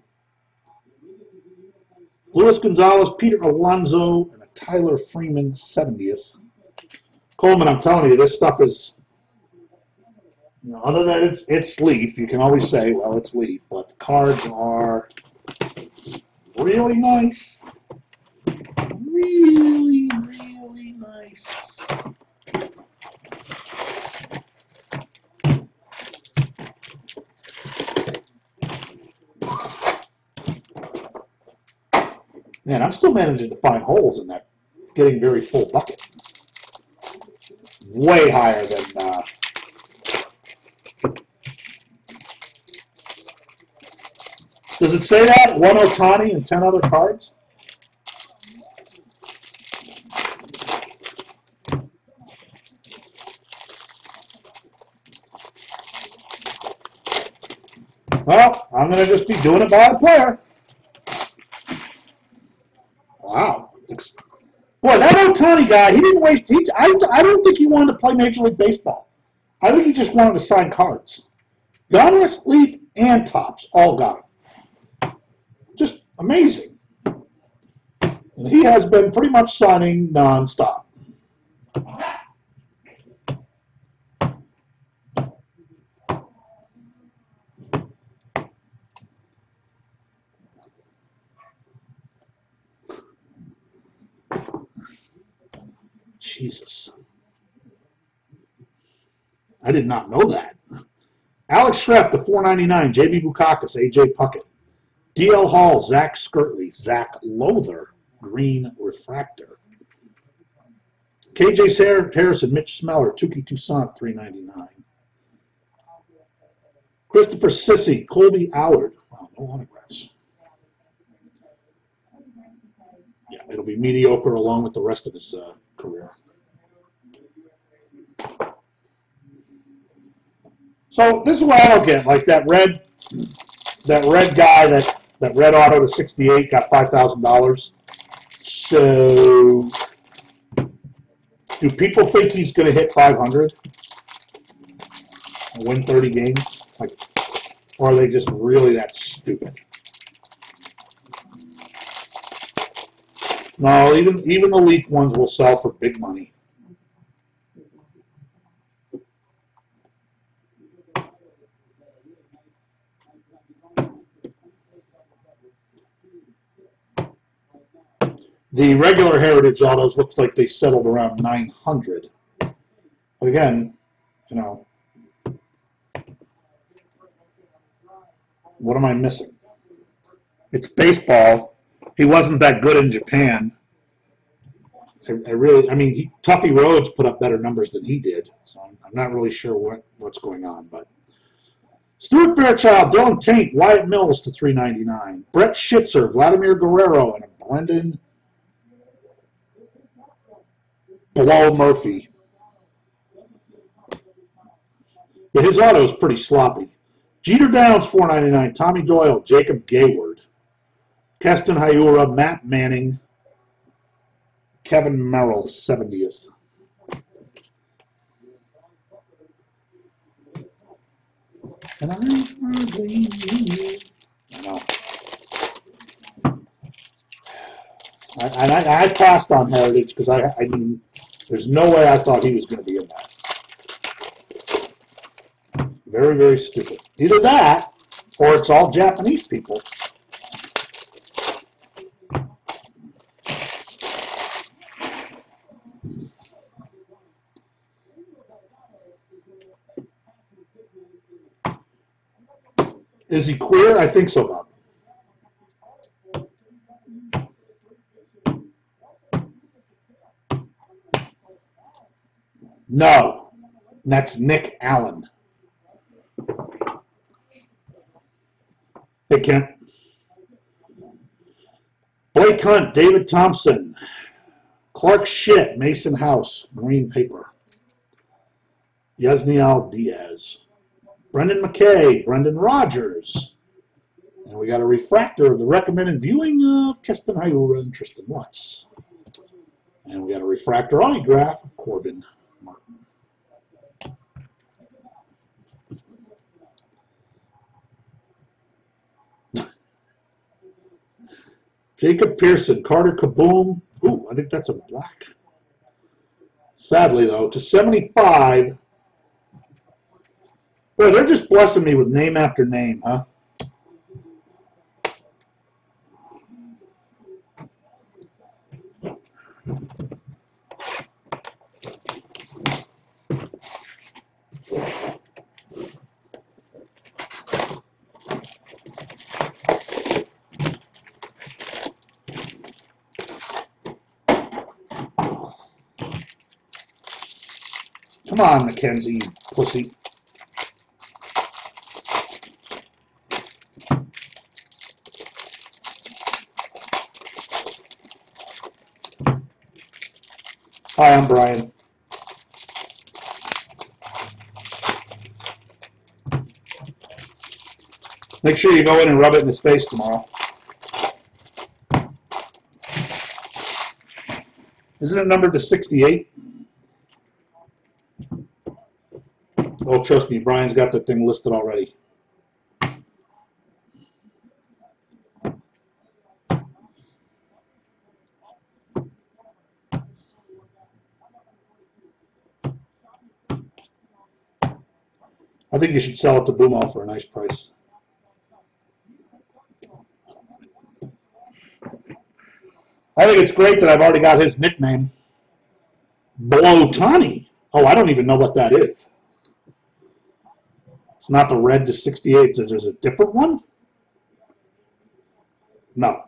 Speaker 1: Luis Gonzalez, Peter Alonso, and a Tyler Freeman 70th. Coleman, I'm telling you, this stuff is you know, other than it's it's leaf, you can always say, well, it's leaf, but the cards are really nice. Really, really nice. Man, I'm still managing to find holes in that getting very full bucket. Way higher than uh, Does it say that? One Ohtani and ten other cards? Well, I'm going to just be doing it by the player. Wow. Boy, that Ohtani guy, he didn't waste. He, I, I don't think he wanted to play Major League Baseball. I think he just wanted to sign cards. Donruss, Leaf, and Topps all got him. Just amazing. And he has been pretty much signing nonstop. Jesus. I did not know that. Alex Schrepp, the 499, JB Bukauskas, AJ Puckett, DL Hall, Zach Skirtley, Zac Lowther, Green Refractor. KJ Harrison, Mitch Smeller, Touki Toussaint, 399. Christopher Sissy, Kolby Allard. Wow, no autographs. Yeah, it'll be mediocre along with the rest of his uh, career. So this is what I don't get. Like that red, that red guy that that red auto to 68 got five thousand dollars. So do people think he's going to hit 500 and win 30 games? Like, or are they just really that stupid? No, even even the leak ones will sell for big money. The regular Heritage autos looked like they settled around 900. But again, you know, what am I missing? It's baseball. He wasn't that good in Japan. I, I really, I mean, he, Tuffy Rhodes put up better numbers than he did, so I'm, I'm not really sure what, what's going on. But Stuart Fairchild, Dylan Taint, Wyatt Mills to 399. Brett Schitzer, Vladimir Guerrero, and a Brendan Blow Murphy. Yeah, his auto is pretty sloppy. Jeter Downs, 499. Tommy Doyle, Jacob Gayward. Keston Hiura, Matt Manning, Kevin Merrell, 70th. And I hardly I. I, I, I passed on Heritage because I, I mean, there's no way I thought he was going to be in that. Very, very stupid. Either that, or it's all Japanese people. Is he queer? I think so, Bob. No, that's Nick Allen. Hey, Kent. Blake Hunt, David Thompson, Clark Shit, Mason House, Marine Paper, Yusniel Diaz, Brendan McKay, Brendan Rodgers, and we got a refractor of the recommended viewing of Keston Hiura and Tristan Watts. And we got a refractor autograph of Corbin Martin. Jacob Pearson, Carter Kieboom. Ooh, I think that's a black. Sadly, though, to 75. Boy, they're just blessing me with name after name, huh? Come on, Mackenzie, you pussy. Hi, I'm Brian. Make sure you go in and rub it in his face tomorrow. Isn't it numbered to 68? Oh, trust me, Brian's got that thing listed already. I think you should sell it to Boomo for a nice price. I think it's great that I've already got his nickname. Blow Tani. Oh, I don't even know what that is. It's not the red to 68. So There's a different one? No.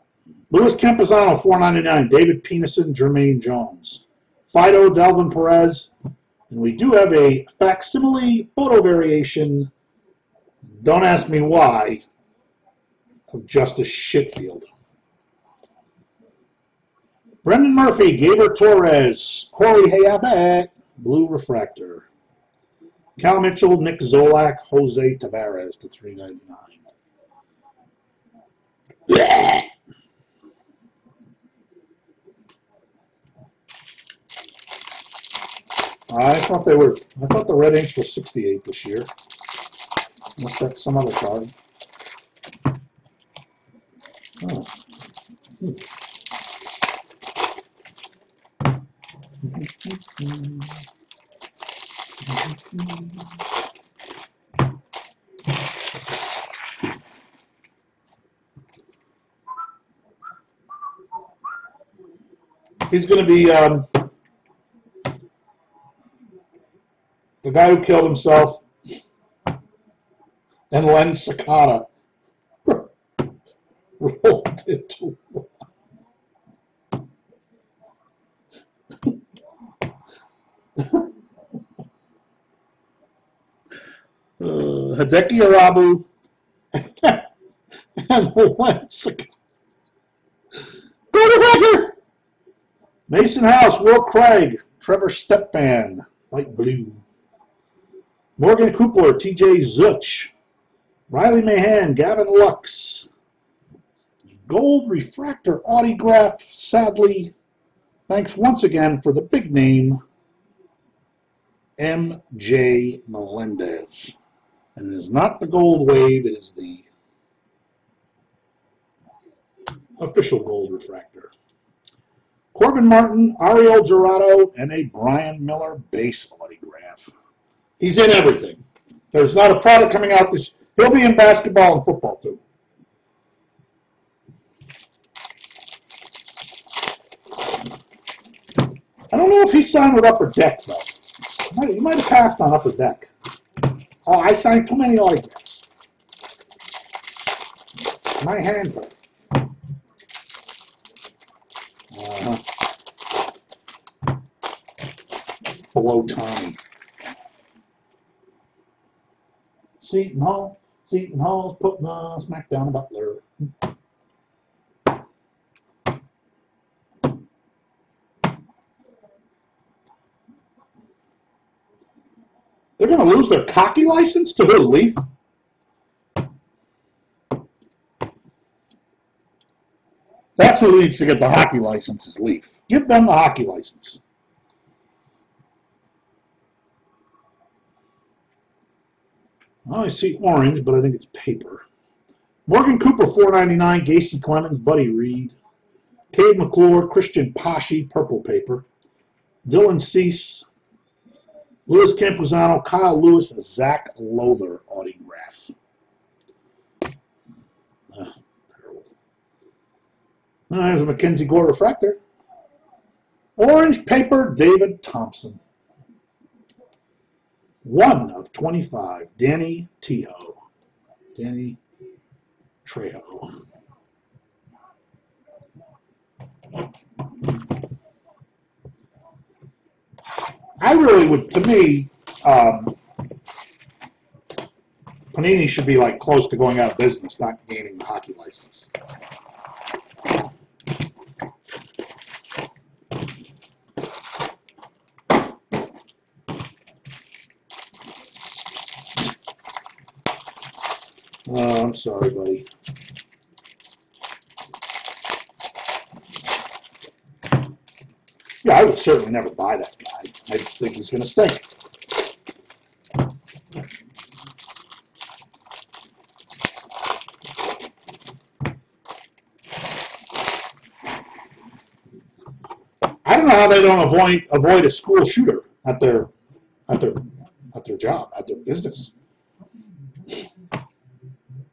Speaker 1: Louis Campusano, 499. David Penison, Jahmai Jones. Faedo, Delvin Perez. And we do have a facsimile photo variation, don't ask me why, of Justice Shitfield. Brendan Murphy, Gleyber Torres, Corey Hayabat, Blue Refractor. Cal Mitchell, Nick Solak, Jose Taveras to 399. I thought they were. I thought the red inks was 68 this year. Unless that's some other card. Oh. Hmm. He's going to be um, the guy who killed himself and Len Sakata *laughs* rolled into *laughs* Uh, Hideki Irabu, *laughs* and Lance. Go to record! Mason House, Will Craig, Trevor Stephan, light blue. Morgan Cooper, TJ Zeuch, Riley Mahan, Gavin Lux. Gold refractor autograph, sadly. Thanks once again for the big name, MJ Melendez. And it is not the gold wave, it is the official gold refractor. Corbin Martin, Ariel Gerardo, and a Brian Miller base autograph. He's in everything. There's not a product coming out this. He'll be in basketball and football too. I don't know if he signed with Upper Deck though. He might, he might have passed on Upper Deck. Oh, I signed too many autographs. My hand Below Tommy. Seton Hall, Seton Hall's putting a smack down Butler. They're going to lose their cocky license to who? Leaf? That's who needs to get the hockey license is Leaf. Give them the hockey license. Oh, I see orange, but I think it's paper. Morgan Cooper, 499. Kacy Clemens, Buddy Reed. Cade McClure, Christian Pache, purple paper. Dylan Cease, Louis Campusano, Kyle Lewis, Zac Lowther autograph. Ah, terrible. Ah, There's a Mackenzie Gore refractor. Orange paper, David Thompson. One of 25, Danny Teho. Danny Trejo. I really would, to me, um, Panini should be like close to going out of business, not gaining the hockey license. Oh, I'm sorry, buddy. Yeah, I would certainly never buy that guy. I think he's going to stink. I don't know how they don't avoid avoid a school shooter at their at their at their job at their business.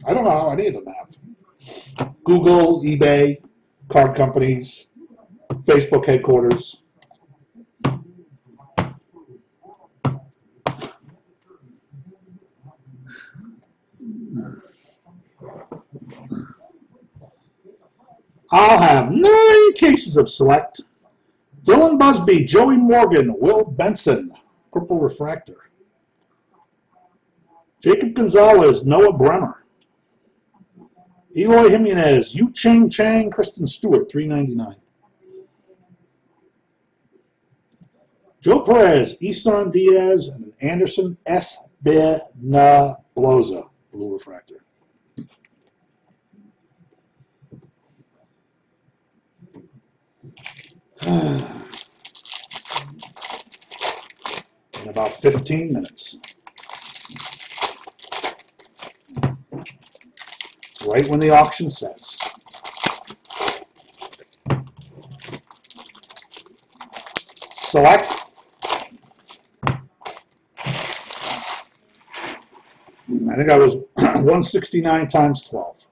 Speaker 1: I don't know how any of them have. Google, eBay, card companies, Facebook headquarters. I'll have nine cases of select. Dylan Busby, Joey Morgan, Will Benson, purple refractor. Jacob Gonzalez, Noah Bremer. Eloy Jimenez, Yu-Cheng Chang, Christin Stewart, 399. Joe Perez, Isan Diaz, and an Anderson S. Bloza, blue refractor. *sighs* In about 15 minutes. Right when the auction sets. Select. I think I was *clears throat* 169 times 12.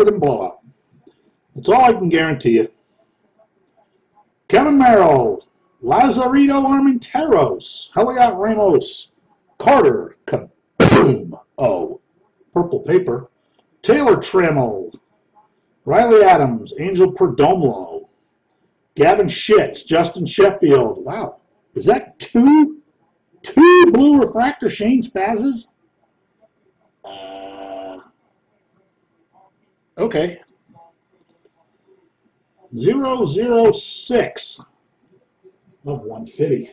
Speaker 1: Cheaper than blowout. That's all I can guarantee you. Kevin Merrell, Lazarito Armenteros, Heliot Ramos, Carter, Kieboom, oh, purple paper, Taylor Trammell, Riley Adams, Angel Perdomo, Gavin Schitz, Justus Sheffield. Wow, is that two, two blue refractor Shane Spazzes? Uh, okay. Zero zero six of one fifty.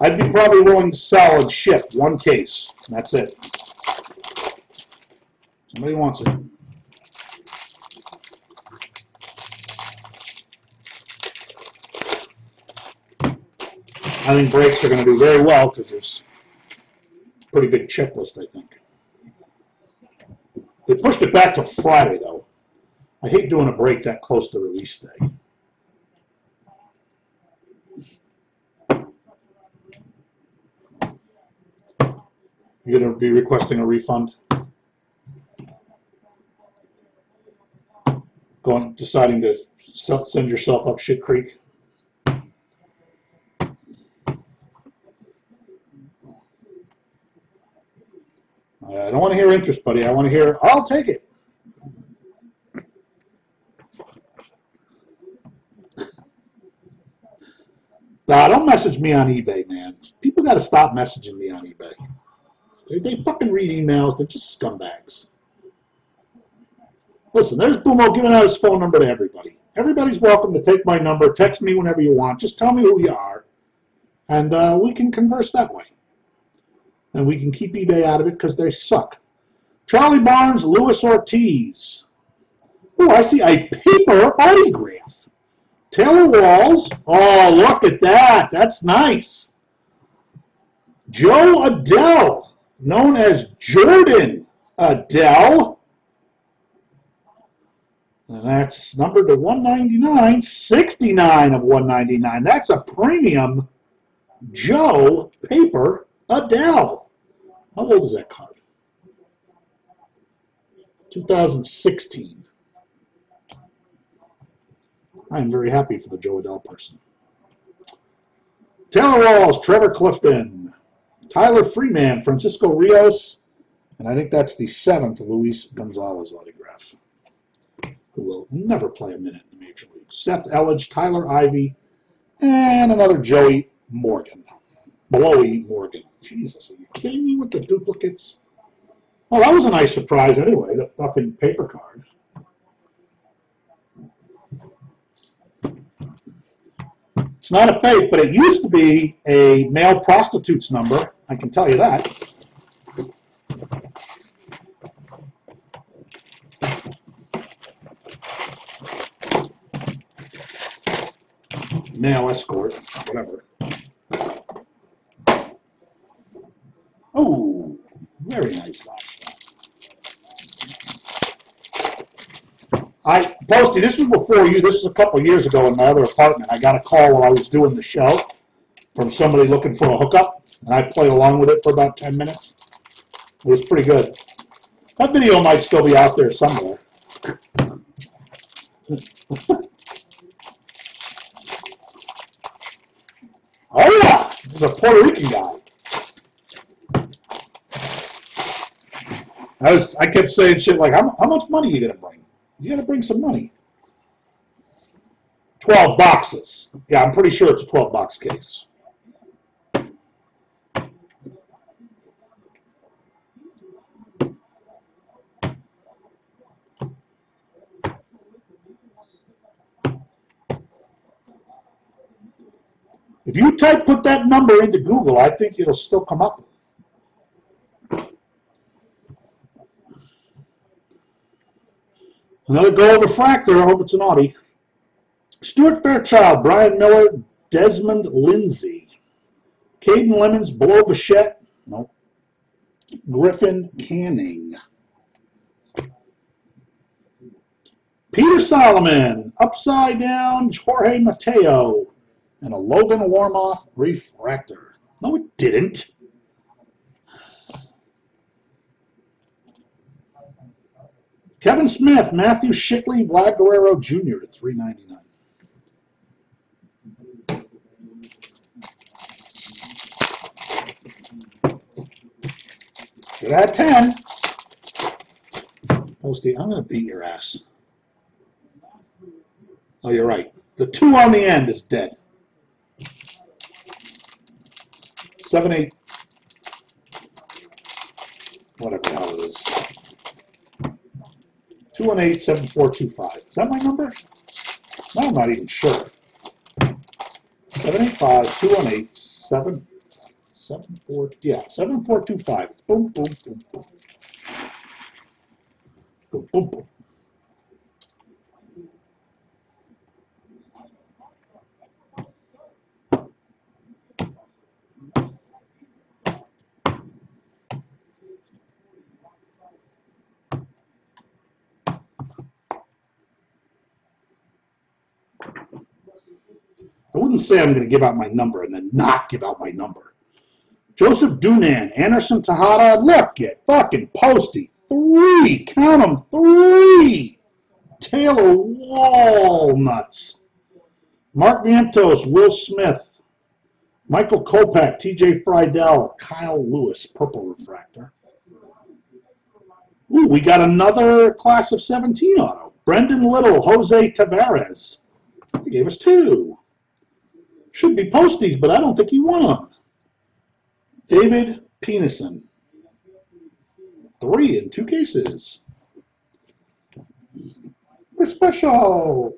Speaker 1: I'd be probably willing to and ship one case. That's it. Somebody wants it. I think breaks are going to do very well because there's a pretty big checklist, I think. They pushed it back to Friday, though. I hate doing a break that close to release day. You're going to be requesting a refund? Going, deciding to send yourself up shit creek? I don't want to hear interest, buddy. I want to hear, I'll take it. Nah, don't message me on eBay, man. People got to stop messaging me on eBay. They, they fucking read emails. They're just scumbags. Listen, there's Bumo giving out his phone number to everybody. Everybody's welcome to take my number. Text me whenever you want. Just tell me who you are, and uh, we can converse that way. And we can keep eBay out of it because they suck. Charlie Barnes, Luis Ortiz. Oh, I see a paper autograph. Taylor Walls. Oh, look at that. That's nice. Joe Adell, known as Jordan Adell. And that's numbered to 199, 69 of 199. That's a premium Joe paper Adell. How old is that card? 2016. I'm very happy for the Joe Adell person. Taylor Walls, Trevor Clifton, Tyler Freeman, Francisco Rios, and I think that's the seventh Luis Gonzalez autograph, who will never play a minute in the major leagues. Seth Elledge, Tyler Ivey, and another Joey Morgan. Blowy Morgan. Jesus, are you kidding me with the duplicates? Well, that was a nice surprise anyway, the fucking paper card. It's not a fake, but it used to be a male prostitute's number. I can tell you that. Male escort, whatever. Oh, very nice lot. I, Posty, this was before you, this was a couple years ago in my other apartment. I got a call while I was doing the show from somebody looking for a hookup, and I played along with it for about 10 minutes. It was pretty good. That video might still be out there somewhere. *laughs* oh yeah, there's a Puerto Rican guy. I was, I kept saying shit like, how, how much money are you gonna bring? You gotta bring some money. 12 boxes. Yeah, I'm pretty sure it's a 12 box case. If you type, put that number into Google, I think it'll still come up. Another gold refractor. I hope it's an Audi. Stuart Fairchild, Brian Miller, Desmond Lindsay, Caden Lemons, Below Bichette, no, Griffin Canning, Peter Solomon, Upside Down, Jorge Mateo, and a Logan Warmoth refractor. No, it didn't. Kevin Smith, Matthew Shickley, Vlad Guerrero Jr. to 399. Should have 10. Posty, I'm going to beat your ass. Oh, you're right. The two on the end is dead. Seven, eight. Whatever the hell it is. Two one eight seven four two five. Is that my number? No, I'm not even sure. Seven eight five two one eight seven seven four yeah seven four two five. Boom boom boom boom. Boom boom boom. Say I'm going to give out my number and then not give out my number. Joseph Dunand, Anderson Tejeda, look at fucking Posty. Three, count them, three. Taylor Walnuts. Mark Vientos, Will Smith, Michael Kopech, TJ Friedl, Kyle Lewis, purple refractor. Ooh, we got another class of 17 auto. Brendan Little, Jose Taveras. They gave us two. Should be posties, but I don't think he won. them. David Penison. Three in two cases. We're special.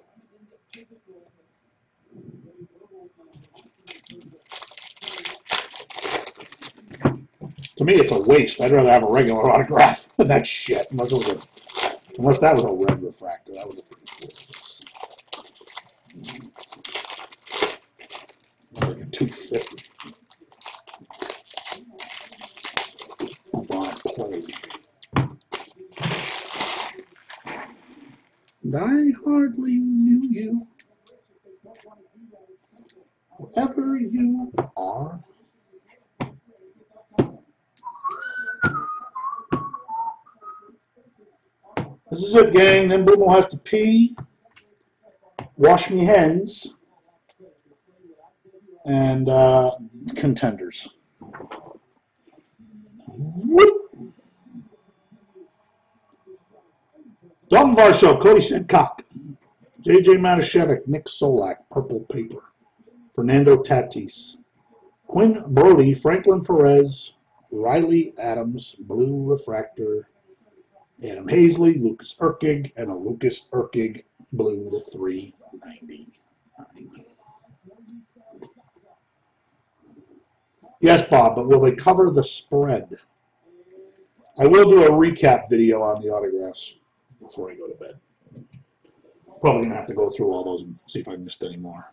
Speaker 1: To me, it's a waste. I'd rather have a regular autograph *laughs* than that shit. Unless it was a, unless that was a red refractor, that was a pretty cool. Like a two fifty. Bond play. I hardly knew you. whoever you are. This is it, gang. Then Boom will have to pee, wash me hands, and uh, contenders. Whoop. Daulton Varsho, Cody Sedlock, JJ Matijevic, Nick Solak, Purple Paper, Fernando Tatis, Quinn Brodey, Franklin Perez, Riley Adams, Blue Refractor, Adam Haseley, Lucas Erceg, and a Lucas Erceg Blue to 399. Yes, Bob, but will they cover the spread? I will do a recap video on the autographs before I go to bed. Probably gonna have to go through all those and see if I missed any more.